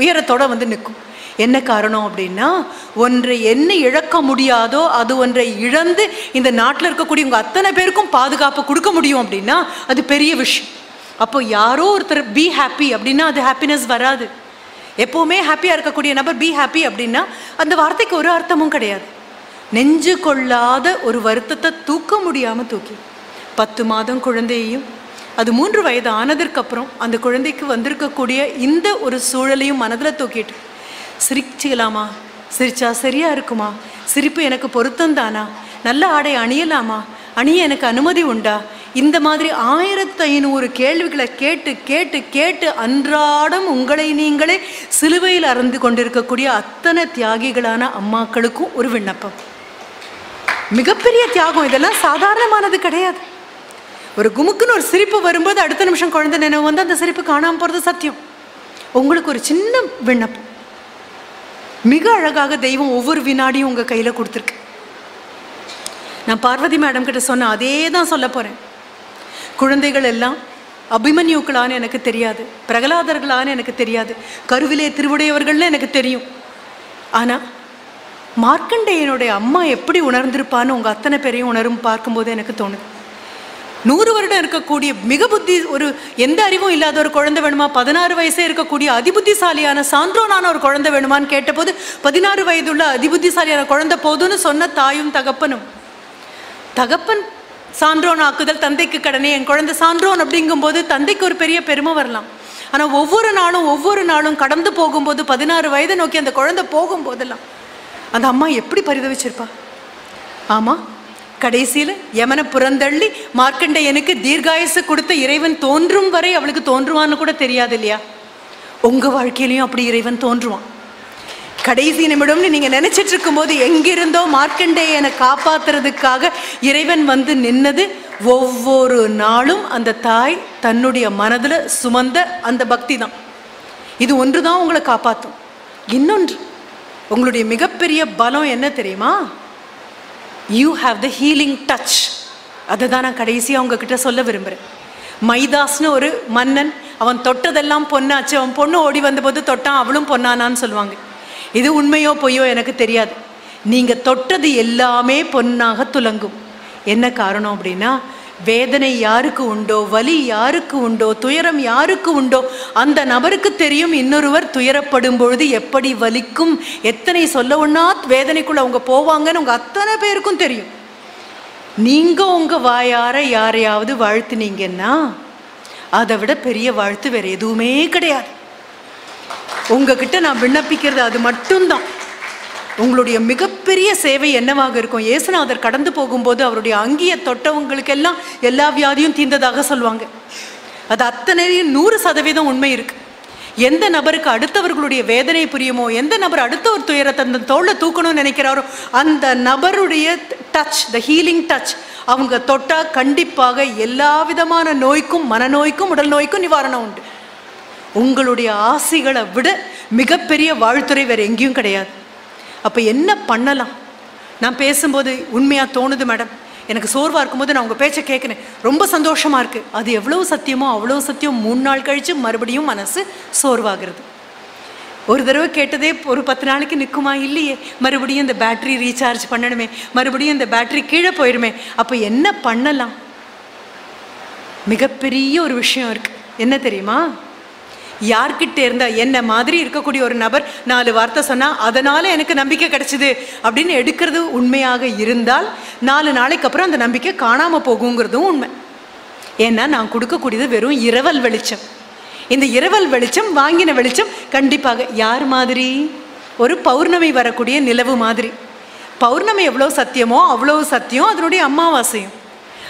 உயரத்தோட வந்து நிற்கும். என்ன காரணம் அப்படின்னா ஒன்றை என்ன இழக்க முடியாதோ அது ஒன்றை இழந்து இந்த நாட்டில் இருக்கக்கூடிய உங்கள் அத்தனை பேருக்கும் பாதுகாப்பு கொடுக்க முடியும் அப்படின்னா அது பெரிய விஷயம். அப்போ யாரோ ஒருத்தர் பி ஹாப்பி அப்படின்னா அது ஹாப்பினஸ் வராது. எப்போவுமே ஹாப்பியாக இருக்கக்கூடிய நபர் பி ஹாப்பி அப்படின்னா அந்த வார்த்தைக்கு ஒரு அர்த்தமும் கிடையாது. நெஞ்சு கொள்ளாத ஒரு வருத்தத்தை தூக்க முடியாமல் தூக்கி. பத்து மாதம் குழந்தையையும் அது மூன்று வயது ஆனதற்கப்புறம் அந்த குழந்தைக்கு வந்திருக்கக்கூடிய இந்த ஒரு சூழலையும் மனதில் தூக்கிட்டு சிரிச்சுக்கலாமா? சிரிச்சா சரியாக இருக்குமா? சிரிப்பு எனக்கு பொருத்தம்தானா நல்ல ஆடை அணியலாமா? அணிய எனக்கு அனுமதி உண்டா? இந்த மாதிரி ஆயிரத்து ஐநூறு கேள்விகளை கேட்டு கேட்டு கேட்டு அன்றாடம் உங்களை நீங்களே சிலுவையில் அறந்து கொண்டிருக்கக்கூடிய அத்தனை தியாகிகளான அம்மாக்களுக்கும் ஒரு விண்ணப்பம். மிகப்பெரிய தியாகம் இதெல்லாம் சாதாரணமானது கிடையாது. ஒரு குமுக்குன்னு ஒரு சிரிப்பு வரும்போது அடுத்த நிமிஷம் குழந்தை நினைவு வந்து அந்த சிரிப்பு காணாமல் போகிறது சத்தியம். உங்களுக்கு ஒரு சின்ன விண்ணப்பம். மிக அழகாக தெய்வம் ஒவ்வொரு வினாடியும் உங்கள் கையில் கொடுத்துருக்கு. நான் பார்வதி மேடம் கிட்ட சொன்ன அதே தான் சொல்ல போகிறேன் குழந்தைகள் எல்லாம் அபிமன்யுக்களான்னு எனக்கு தெரியாது பிரகலாதர்களான்னு எனக்கு தெரியாது கருவிலே திருவுடையவர்கள்னு எனக்கு தெரியும். ஆனால் மார்க்கண்டேயனுடைய அம்மா எப்படி உணர்ந்திருப்பான்னு உங்கள் அத்தனை பேரையும் உணரும் பார்க்கும்போது எனக்கு தோணுது. நூறு வருடம் இருக்கக்கூடிய மிக புத்தி ஒரு எந்த அறிவும் இல்லாத ஒரு குழந்தை வேணுமா? பதினாறு வயசே இருக்கக்கூடிய அதிபுத்திசாலியான சான்றோனான ஒரு குழந்தை வேணுமான்னு கேட்டபோது பதினாறு வயதுள்ள அதிபுத்திசாலியான குழந்தை போதும்னு சொன்ன தாயும் தகப்பனும் தகப்பன் சான்றோன் ஆக்குதல் தந்தைக்கு கடனே என் குழந்தை சான்றோன் அப்படிங்கும்போது தந்தைக்கு ஒரு பெரிய பெருமை வரலாம். ஆனால் ஒவ்வொரு நாளும் ஒவ்வொரு நாளும் கடந்து போகும்போது பதினாறு வயதை நோக்கி அந்த குழந்தை போகும்போதெல்லாம் அந்த அம்மா எப்படி பரிதவிச்சிருப்பா? ஆமாம் கடைசியில் யமனை புறந்தள்ளி மார்க்கண்டேயனுக்கு தீர்காயசு கொடுத்த இறைவன் தோன்றும் வரை அவளுக்கு தோன்றுவான்னு கூட தெரியாது இல்லையா உங்கள் வாழ்க்கையிலையும் அப்படி இறைவன் தோன்றுவான். கடைசி நிமிடம்னு நீங்க நினைச்சிட்டு இருக்கும்போது எங்கிருந்தோ மார்க்கண்டேயனை காப்பாத்துறதுக்காக இறைவன் வந்து நின்னது ஒவ்வொரு நாளும் அந்த தாய் தன்னுடைய மனதில் சுமந்த அந்த பக்தி தான் இது ஒன்று தான் உங்களை காப்பாற்றும் இன்னொன்று உங்களுடைய மிகப்பெரிய பலம் என்ன தெரியுமா? You have the healing touch அதை தான் நான் கடைசியாக உங்ககிட்ட சொல்ல விரும்புகிறேன் மைதாஸ்னு ஒரு மன்னன் அவன் தொட்டதெல்லாம் பொண்ணாச்சு. அவன் பொண்ணு ஓடி வந்தபோது தொட்டான் அவளும் பொன்னானான்னு சொல்லுவாங்க. இது உண்மையோ பொய்யோ எனக்கு தெரியாது. நீங்கள் தொட்டது எல்லாமே பொன்னாக துலங்கும். என்ன காரணம் அப்படின்னா வேதனை யாருக்கு உண்டோ வலி யாருக்கு உண்டோ துயரம் யாருக்கு உண்டோ அந்த நபருக்கு தெரியும் இன்னொருவர் துயரப்படும் பொழுது எப்படி வலிக்கும் எத்தனை சொல்ல ஒண்ணா வேதனைக்குள்ள அவங்க போவாங்கன்னு உங்க அத்தனை பேருக்கும் தெரியும். நீங்க உங்க வாயார யாரையாவது வாழ்த்துனீங்கன்னா அதை விட பெரிய வாழ்த்து வேற எதுவுமே கிடையாது. உங்ககிட்ட நான் விண்ணப்பிக்கிறது அது மட்டும்தான். உங்களுடைய மிகப்பெரிய சேவை என்னவாக இருக்கும்? ஏசுநாதர் கடந்து போகும்போது அவருடைய அங்கியை தொட்டவங்களுக்கெல்லாம் எல்லா வியாதியும் தீர்ந்ததாக சொல்லுவாங்க. அது அத்தனையும் நூறு சதவீதம் உண்மை இருக்கு. எந்த நபருக்கு அடுத்தவர்களுடைய வேதனை புரியுமோ எந்த நபர் அடுத்த ஒரு துயரத்தை அந்த தோளை தூக்கணும்னு நினைக்கிறாரோ அந்த நபருடைய டச் த ஹீலிங் டச் அவங்க தொட்டா கண்டிப்பாக எல்லா விதமான நோய்க்கும் மனநோய்க்கும் உடல் நோய்க்கும் நிவாரணம் உண்டு. உங்களுடைய ஆசைகளை விட மிகப்பெரிய வாழ்த்துறை வேறு எங்கேயும் கிடையாது. அப்போ என்ன பண்ணலாம்? நான் பேசும்போது உண்மையாக தோணுது மேடம். எனக்கு சோர்வாக இருக்கும்போது நான் உங்கள் பேச்சை கேட்குறேன் ரொம்ப சந்தோஷமாக இருக்குது அது எவ்வளோ சத்தியமோ அவ்வளோ சத்தியம் மூணு நாள் கழித்து மறுபடியும் மனசு சோர்வாகிறது. ஒரு தடவை கேட்டதே ஒரு பத்து நாளைக்கு நிற்குமா இல்லையே. மறுபடியும் இந்த பேட்ரி ரீசார்ஜ் பண்ணணுமே. மறுபடியும் இந்த பேட்ரி கீழே போயிடுமே அப்போ என்ன பண்ணலாம்? மிகப்பெரிய ஒரு விஷயம் இருக்குது என்ன தெரியுமா? யார்கிட்ட இருந்தா என்ன மாதிரி இருக்கக்கூடிய ஒரு நபர் நாலு வார்த்தை சொன்னால் அதனால் எனக்கு நம்பிக்கை கிடைச்சிது அப்படின்னு எடுக்கிறது உண்மையாக இருந்தால் நாலு நாளைக்கு அப்புறம் அந்த நம்பிக்கை காணாமல் போகுங்கிறதும் உண்மை. ஏன்னா நான் கொடுக்கக்கூடியது வெறும் இரவல் வெளிச்சம். இந்த இரவல் வெளிச்சம் வாங்கின வெளிச்சம் கண்டிப்பாக யார் மாதிரி? ஒரு பௌர்ணமி வரக்கூடிய நிலவு மாதிரி. பௌர்ணமி எவ்வளோ சத்தியமோ அவ்வளோ சத்தியம் அதனுடைய அமாவாசையும்.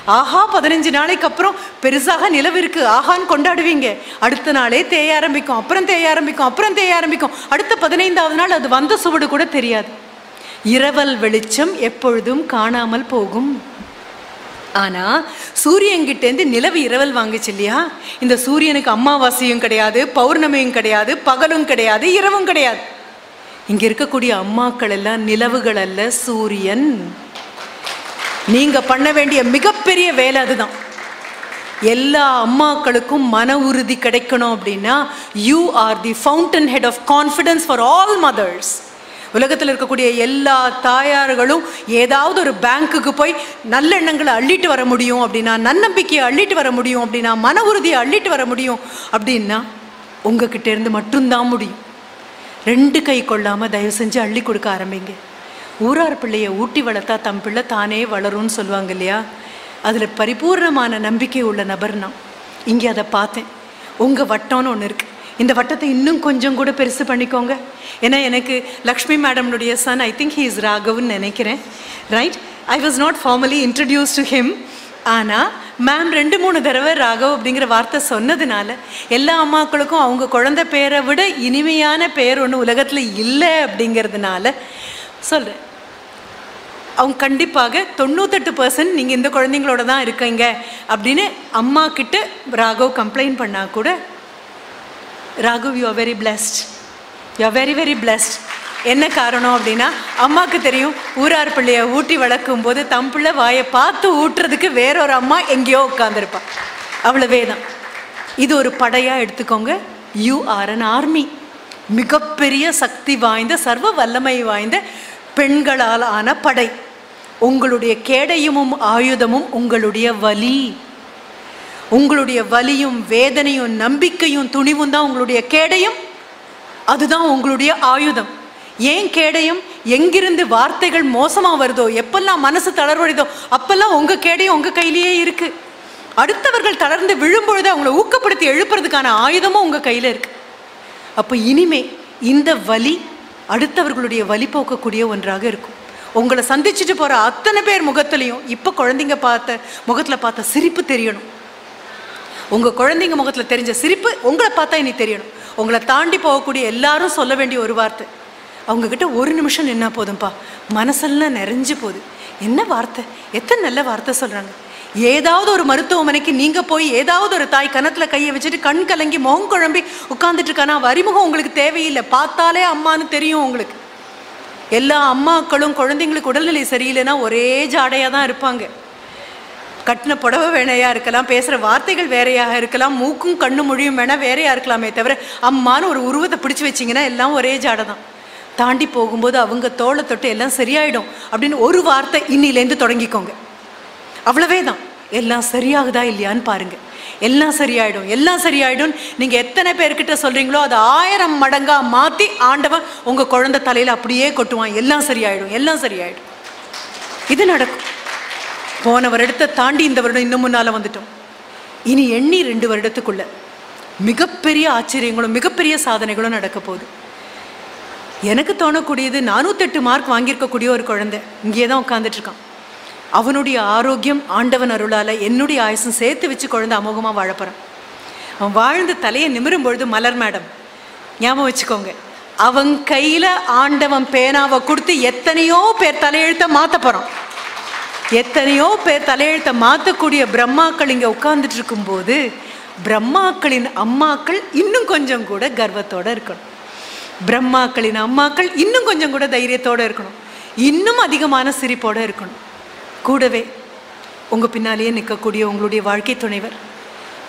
ஆஹா பதினஞ்சு நாளைக்கு அப்புறம் பெருசாக நிலவு இருக்கு ஆஹான்னு கொண்டாடுவீங்க. அடுத்த நாளே தேய ஆரம்பிக்கும் அப்புறம் தேய ஆரம்பிக்கும் அப்புறம் தேய ஆரம்பிக்கும். அடுத்த பதினைந்தாவது நாள் அது வந்த சுவடு கூட தெரியாது. இரவல் வெளிச்சம் எப்பொழுதும் காணாமல் போகும். ஆனா சூரியன்கிட்டேருந்து நிலவு இரவல் வாங்குச்சு இல்லையா? இந்த சூரியனுக்கு அமாவாசையும் கிடையாது பௌர்ணமியும் கிடையாது பகலும் கிடையாது இரவும் கிடையாது. இங்க இருக்கக்கூடிய அம்மாக்கள் எல்லாம் நிலவுகள் அல்ல சூரியன். நீங்கள் பண்ண வேண்டிய மிகப்பெரிய வேலை அதுதான். எல்லா அம்மாக்களுக்கும் மன உறுதி கிடைக்கணும் அப்படின்னா you are the fountain head of confidence for all mothers உலகத்தில் இருக்கக்கூடிய எல்லா தாயார்களும் ஏதாவது ஒரு பேங்க்குக்கு போய் நல்லெண்ணங்களை அள்ளிட்டு வர முடியும் அப்படின்னா நன்னம்பிக்கையை அள்ளிட்டு வர முடியும் அப்படின்னா மன உறுதியை அள்ளிட்டு வர முடியும் அப்படின்னா உங்ககிட்ட இருந்து மட்டும்தான் முடியும். ரெண்டு கை கொள்ளாமல் தயவு செஞ்சு அள்ளி கொடுக்க ஆரம்பிங்க. ஊரார் பிள்ளையை ஊட்டி வளர்த்தா தம் பிள்ளை தானே வளரும்னு சொல்லுவாங்க இல்லையா அதில் பரிபூர்ணமான நம்பிக்கை உள்ள நபர் நான். இங்கே அதை பார்த்தேன். உங்கள் வட்டம்னு ஒன்று இருக்குது இந்த வட்டத்தை இன்னும் கொஞ்சம் கூட பெருசு பண்ணிக்கோங்க. ஏன்னா எனக்கு Lakshmi மேடம்னுடைய son I think he is ராகவ்னு நினைக்கிறேன். Right I was not formally introduce to him ஆனால் மேம் ரெண்டு மூணு தடவை ராகவ் அப்படிங்கிற வார்த்தை சொன்னதுனால எல்லா அம்மாக்களுக்கும் அவங்க குழந்தை பேரை விட இனிமையான பேர் ஒன்று உலகத்தில் இல்லை அப்படிங்கிறதுனால சொல்கிறேன் அவங்க கண்டிப்பாக தொண்ணூத்தெட்டு பர்சன்ட் நீங்கள் இந்த குழந்தைங்களோட தான் இருக்கீங்க அப்படின்னு அம்மா கிட்ட ராகவ் கம்ப்ளைண்ட் பண்ணால் கூட Raghav you are very blessed you are very very blessed என்ன காரணம் அப்படின்னா அம்மாவுக்கு தெரியும் ஊரார் பிள்ளையை ஊட்டி வளர்க்கும் போது தம் பிள்ளை வாயை பார்த்து ஊட்டுறதுக்கு வேறொரு அம்மா எங்கேயோ உட்காந்துருப்பா அவ்வளவே தான். இது ஒரு படையாக எடுத்துக்கோங்க. யூ ஆர் அன் ஆர்மி மிகப்பெரிய சக்தி வாய்ந்த சர்வ வல்லமை வாய்ந்த பெண்களால் ஆன படை. உங்களுடைய கேடயமும் ஆயுதமும் உங்களுடைய வலி. உங்களுடைய வலியும் வேதனையும் நம்பிக்கையும் துணிவும் தான் உங்களுடைய கேடயம். அதுதான் உங்களுடைய ஆயுதம். ஏன் கேடயம்? எங்கிருந்து வார்த்தைகள் மோசமாக வருதோ எப்பெல்லாம் மனசு தளர்வடைதோ அப்பெல்லாம் உங்கள் கேடயம் உங்கள் கையிலேயே இருக்கு. அடுத்தவர்கள் தளர்ந்து விழும்பொழுது அவங்கள ஊக்கப்படுத்தி எழுப்புறதுக்கான ஆயுதமும் உங்கள் கையில் இருக்கு. அப்போ இனிமே இந்த வலி அடுத்தவர்களுடைய வலி போக்கக்கூடிய ஒன்றாக இருக்கும். உங்களை சந்திச்சுட்டு போகிற அத்தனை பேர் முகத்துலையும் இப்போ குழந்தைங்க பார்த்த முகத்தில் பார்த்த சிரிப்பு தெரியணும். உங்கள் குழந்தைங்க முகத்தில் தெரிஞ்ச சிரிப்பு உங்களை பார்த்தா இனி தெரியணும். உங்களை தாண்டி போகக்கூடிய எல்லாரும் சொல்ல வேண்டிய ஒரு வார்த்தை. அவங்கக்கிட்ட ஒரு நிமிஷம் நின்னா போதும்ப்பா மனசெல்லாம் நிறைஞ்சு போகுது. என்ன வார்த்தை? எத்தனை நல்ல வார்த்தை சொல்கிறாங்க ஏதாவது ஒரு மருத்துவமனைக்கு நீங்கள் போய் ஏதாவது ஒரு தாய் கணத்தில் கையை வச்சுட்டு கண் கலங்கி முகம் குழம்பி உட்காந்துட்டு இருக்கானா? அறிமுகம் உங்களுக்கு தேவையில்லை. பார்த்தாலே அம்மான்னு தெரியும் உங்களுக்கு. எல்லா அம்மாக்களும் குழந்தைங்களுக்கு உடல்நிலை சரியில்லைன்னா ஒரே ஜாடையாக தான் இருப்பாங்க. கட்டின புடவை வேணையாக இருக்கலாம் பேசுகிற வார்த்தைகள் வேறையாக இருக்கலாம் மூக்கும் கண்ணு மொழியும் வேணால் வேறையாக இருக்கலாமே தவிர அம்மானு ஒரு உருவத்தை பிடிச்சி வச்சிங்கன்னா எல்லாம் ஒரே ஜாடை தான். தாண்டி போகும்போது அவங்க தோளை தொட்டு எல்லாம் சரியாயிடும் அப்படின்னு ஒரு வார்த்தை இன்னிலேருந்து தொடங்கிக்கோங்க. அவ்வளவே தான். எல்லாம் சரியாகுதா இல்லையான்னு பாருங்க. எல்லாம் சரியாயிடும். எல்லாம் சரியாயிடும். நீங்கள் எத்தனை பேர்கிட்ட சொல்கிறீங்களோ அதை ஆயிரம் மடங்காக மாற்றி ஆண்டவன் உங்கள் குழந்தை தலையில் அப்படியே கொட்டுவான். எல்லாம் சரியாயிடும். எல்லாம் சரியாயிடும். இது நடக்கும். போன வருடத்தை தாண்டி இந்த வருடம் இன்னும் முன்னால் வந்துட்டோம். இனி எண்ணி ரெண்டு வருடத்துக்குள்ள மிகப்பெரிய ஆச்சரியங்களும் மிகப்பெரிய சாதனைகளும் நடக்க போகுது. எனக்கு தோணக்கூடியது நானூற்றெட்டு மார்க் வாங்கியிருக்கக்கூடிய ஒரு குழந்தை இங்கேயே தான் உட்காந்துட்ருக்கான் அவனுடைய ஆரோக்கியம் ஆண்டவன் அருளால் என்னுடைய ஆயுசும் சேர்த்து வச்சு குழந்தை அமோகமாக வாழப்போகிறான் அவன் வாழ்ந்து தலையை நிமிரும் பொழுது மலர் மேடம். ஞாபகம் வச்சுக்கோங்க. அவன் கையில் ஆண்டவன் பேனாவை கொடுத்து எத்தனையோ பேர் தலையெழுத்த மாற்ற போகிறான் எத்தனையோ பேர் தலையெழுத்தை மாற்றக்கூடிய பிரம்மாக்கள் இங்கே உட்கார்ந்துட்டு இருக்கும்போது பிரம்மாக்களின் அம்மாக்கள் இன்னும் கொஞ்சம் கூட கர்வத்தோட இருக்கணும். பிரம்மாக்களின் அம்மாக்கள் இன்னும் கொஞ்சம் கூட தைரியத்தோட இருக்கணும். இன்னும் அதிகமான சிரிப்போடு இருக்கணும். கூடவே உங்கள் பின்னாலேயே நிற்கக்கூடிய உங்களுடைய வாழ்க்கை துணைவர்.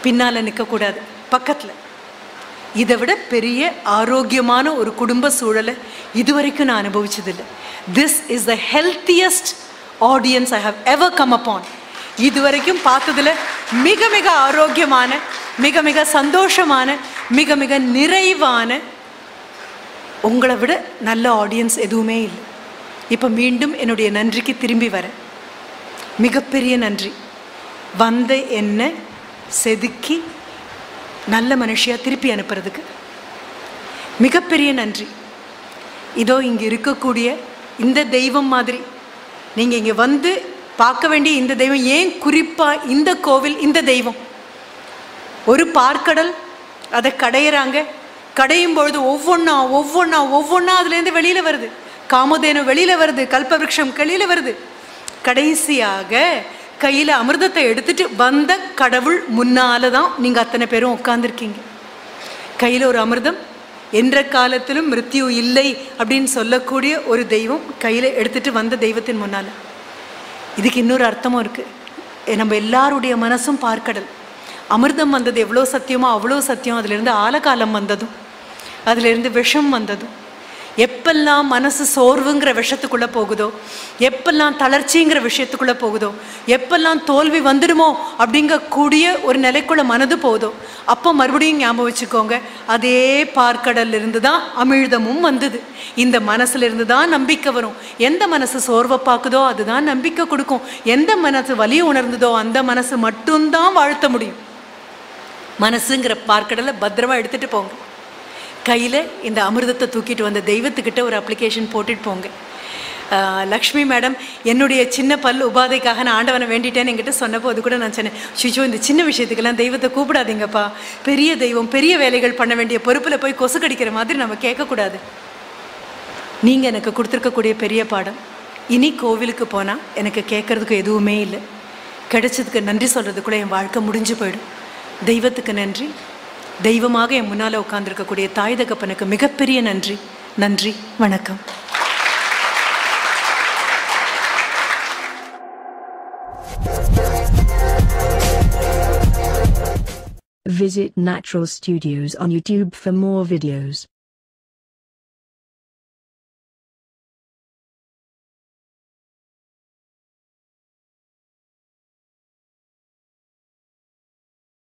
பின்னால் நிற்கக்கூடாது பக்கத்தில். இதை விட பெரிய ஆரோக்கியமான ஒரு குடும்ப சூழலை இதுவரைக்கும் நான் அனுபவிச்சதில்லை. This is the healthiest audience I have ever come upon இதுவரைக்கும் பார்த்ததில் மிக மிக ஆரோக்கியமான மிக மிக சந்தோஷமான மிக மிக நிறைவான உங்களை விட நல்ல ஆடியன்ஸ் எதுவுமே இல்லை. இப்போ மீண்டும் என்னுடைய நன்றிக்கு திரும்பி வரேன். மிகப்பெரிய நன்றி. வந்த என்னை செதுக்கி நல்ல மனுஷியாக திருப்பி அனுப்புறதுக்கு? மிகப்பெரிய நன்றி. இதோ இங்கே இருக்கக்கூடிய இந்த தெய்வம் மாதிரி நீங்கள் இங்கே வந்து பார்க்க வேண்டிய இந்த தெய்வம் ஏன் குறிப்பாக இந்த கோவில் இந்த தெய்வம்? ஒரு பார்க்கடல் அதை கடையிறாங்க. கடையும் பொழுது ஒவ்வொன்றா ஒவ்வொன்றா ஒவ்வொன்றா அதுலேருந்து வெளியில் வருது. காமதேனு வெளியில் வருது கல்பவருஷம் வெளியில் வருது. கடைசியாக கையில் அமிர்தத்தை எடுத்துட்டு வந்த கடவுள் முன்னால தான் நீங்கள் அத்தனை பேரும் உட்காந்துருக்கீங்க கையில் ஒரு அமிர்தம் என்ற காலத்திலும் மிருத்யு இல்லை அப்படின்னு சொல்லக்கூடிய ஒரு தெய்வம் கையில் எடுத்துட்டு வந்த தெய்வத்தின் முன்னால். இதுக்கு இன்னொரு அர்த்தமும் இருக்குது நம்ம எல்லாருடைய மனசும் பார்க்கடல். அமிர்தம் வந்தது எவ்வளோ சத்தியமோ அவ்வளோ சத்தியம். அதிலிருந்து ஆலகாலம் வந்ததும் அதிலிருந்து விஷம் வந்ததும் எப்பெல்லாம் மனசு சோர்வுங்கிற விஷயத்துக்குள்ளே போகுதோ எப்பெல்லாம் தளர்ச்சிங்கிற விஷயத்துக்குள்ளே போகுதோ எப்பெல்லாம் தோல்வி வந்துடுமோ அப்படிங்கக்கூடிய ஒரு நிலைக்குள்ள மனது போகுதோ அப்போ மறுபடியும் ஞாபகம் வச்சுக்கோங்க அதே பார்க்கடல்லிருந்து தான் அமிழ்தமும் வந்தது. இந்த மனசுல இருந்து தான் நம்பிக்கை வரும். எந்த மனசு சோர்வை பார்க்குதோ அதுதான் நம்பிக்கை கொடுக்கும். எந்த மனசு வலி உணர்ந்ததோ அந்த மனசு மட்டும்தான் வாழ்த்த முடியும். மனசுங்கிற பார்க்கடலை பத்திரமா எடுத்துட்டு போங்க. கையில் இந்த அமிர்தத்தை தூக்கிட்டு வந்த தெய்வத்துக்கிட்ட ஒரு அப்ளிகேஷன் போட்டுட்டு போங்க. லக்ஷ்மி மேடம் என்னுடைய சின்ன பல் உபாதைக்காக நான் ஆண்டவனை வேண்டிட்டேன்னு என்கிட்ட சொன்னப்போ அது கூட நான் சொன்னேன் சுச்சோ இந்த சின்ன விஷயத்துக்கெல்லாம் தெய்வத்தை கூப்பிடாதீங்கப்பா. பெரிய தெய்வம் பெரிய வேலைகள் பண்ண வேண்டிய பொறுப்பில் போய் கொசு கடிக்கிற மாதிரி நம்ம கேட்கக்கூடாது. நீங்கள் எனக்கு கொடுத்துருக்கக்கூடிய பெரிய பாடம். இனி கோவிலுக்கு போனால் எனக்கு கேட்குறதுக்கு எதுவுமே இல்லை. கிடைச்சதுக்கு நன்றி சொல்கிறதுக்குள்ள என் வாழ்க்கை முடிஞ்சு போயிடும். தெய்வத்துக்கு நன்றி. தெய்வமாக என் முன்னால் உட்காந்துருக்கக்கூடிய தாய் தகப்பனுக்கு மிகப்பெரிய நன்றி. நன்றி. வணக்கம். Visit Natural Studios on YouTube for more videos.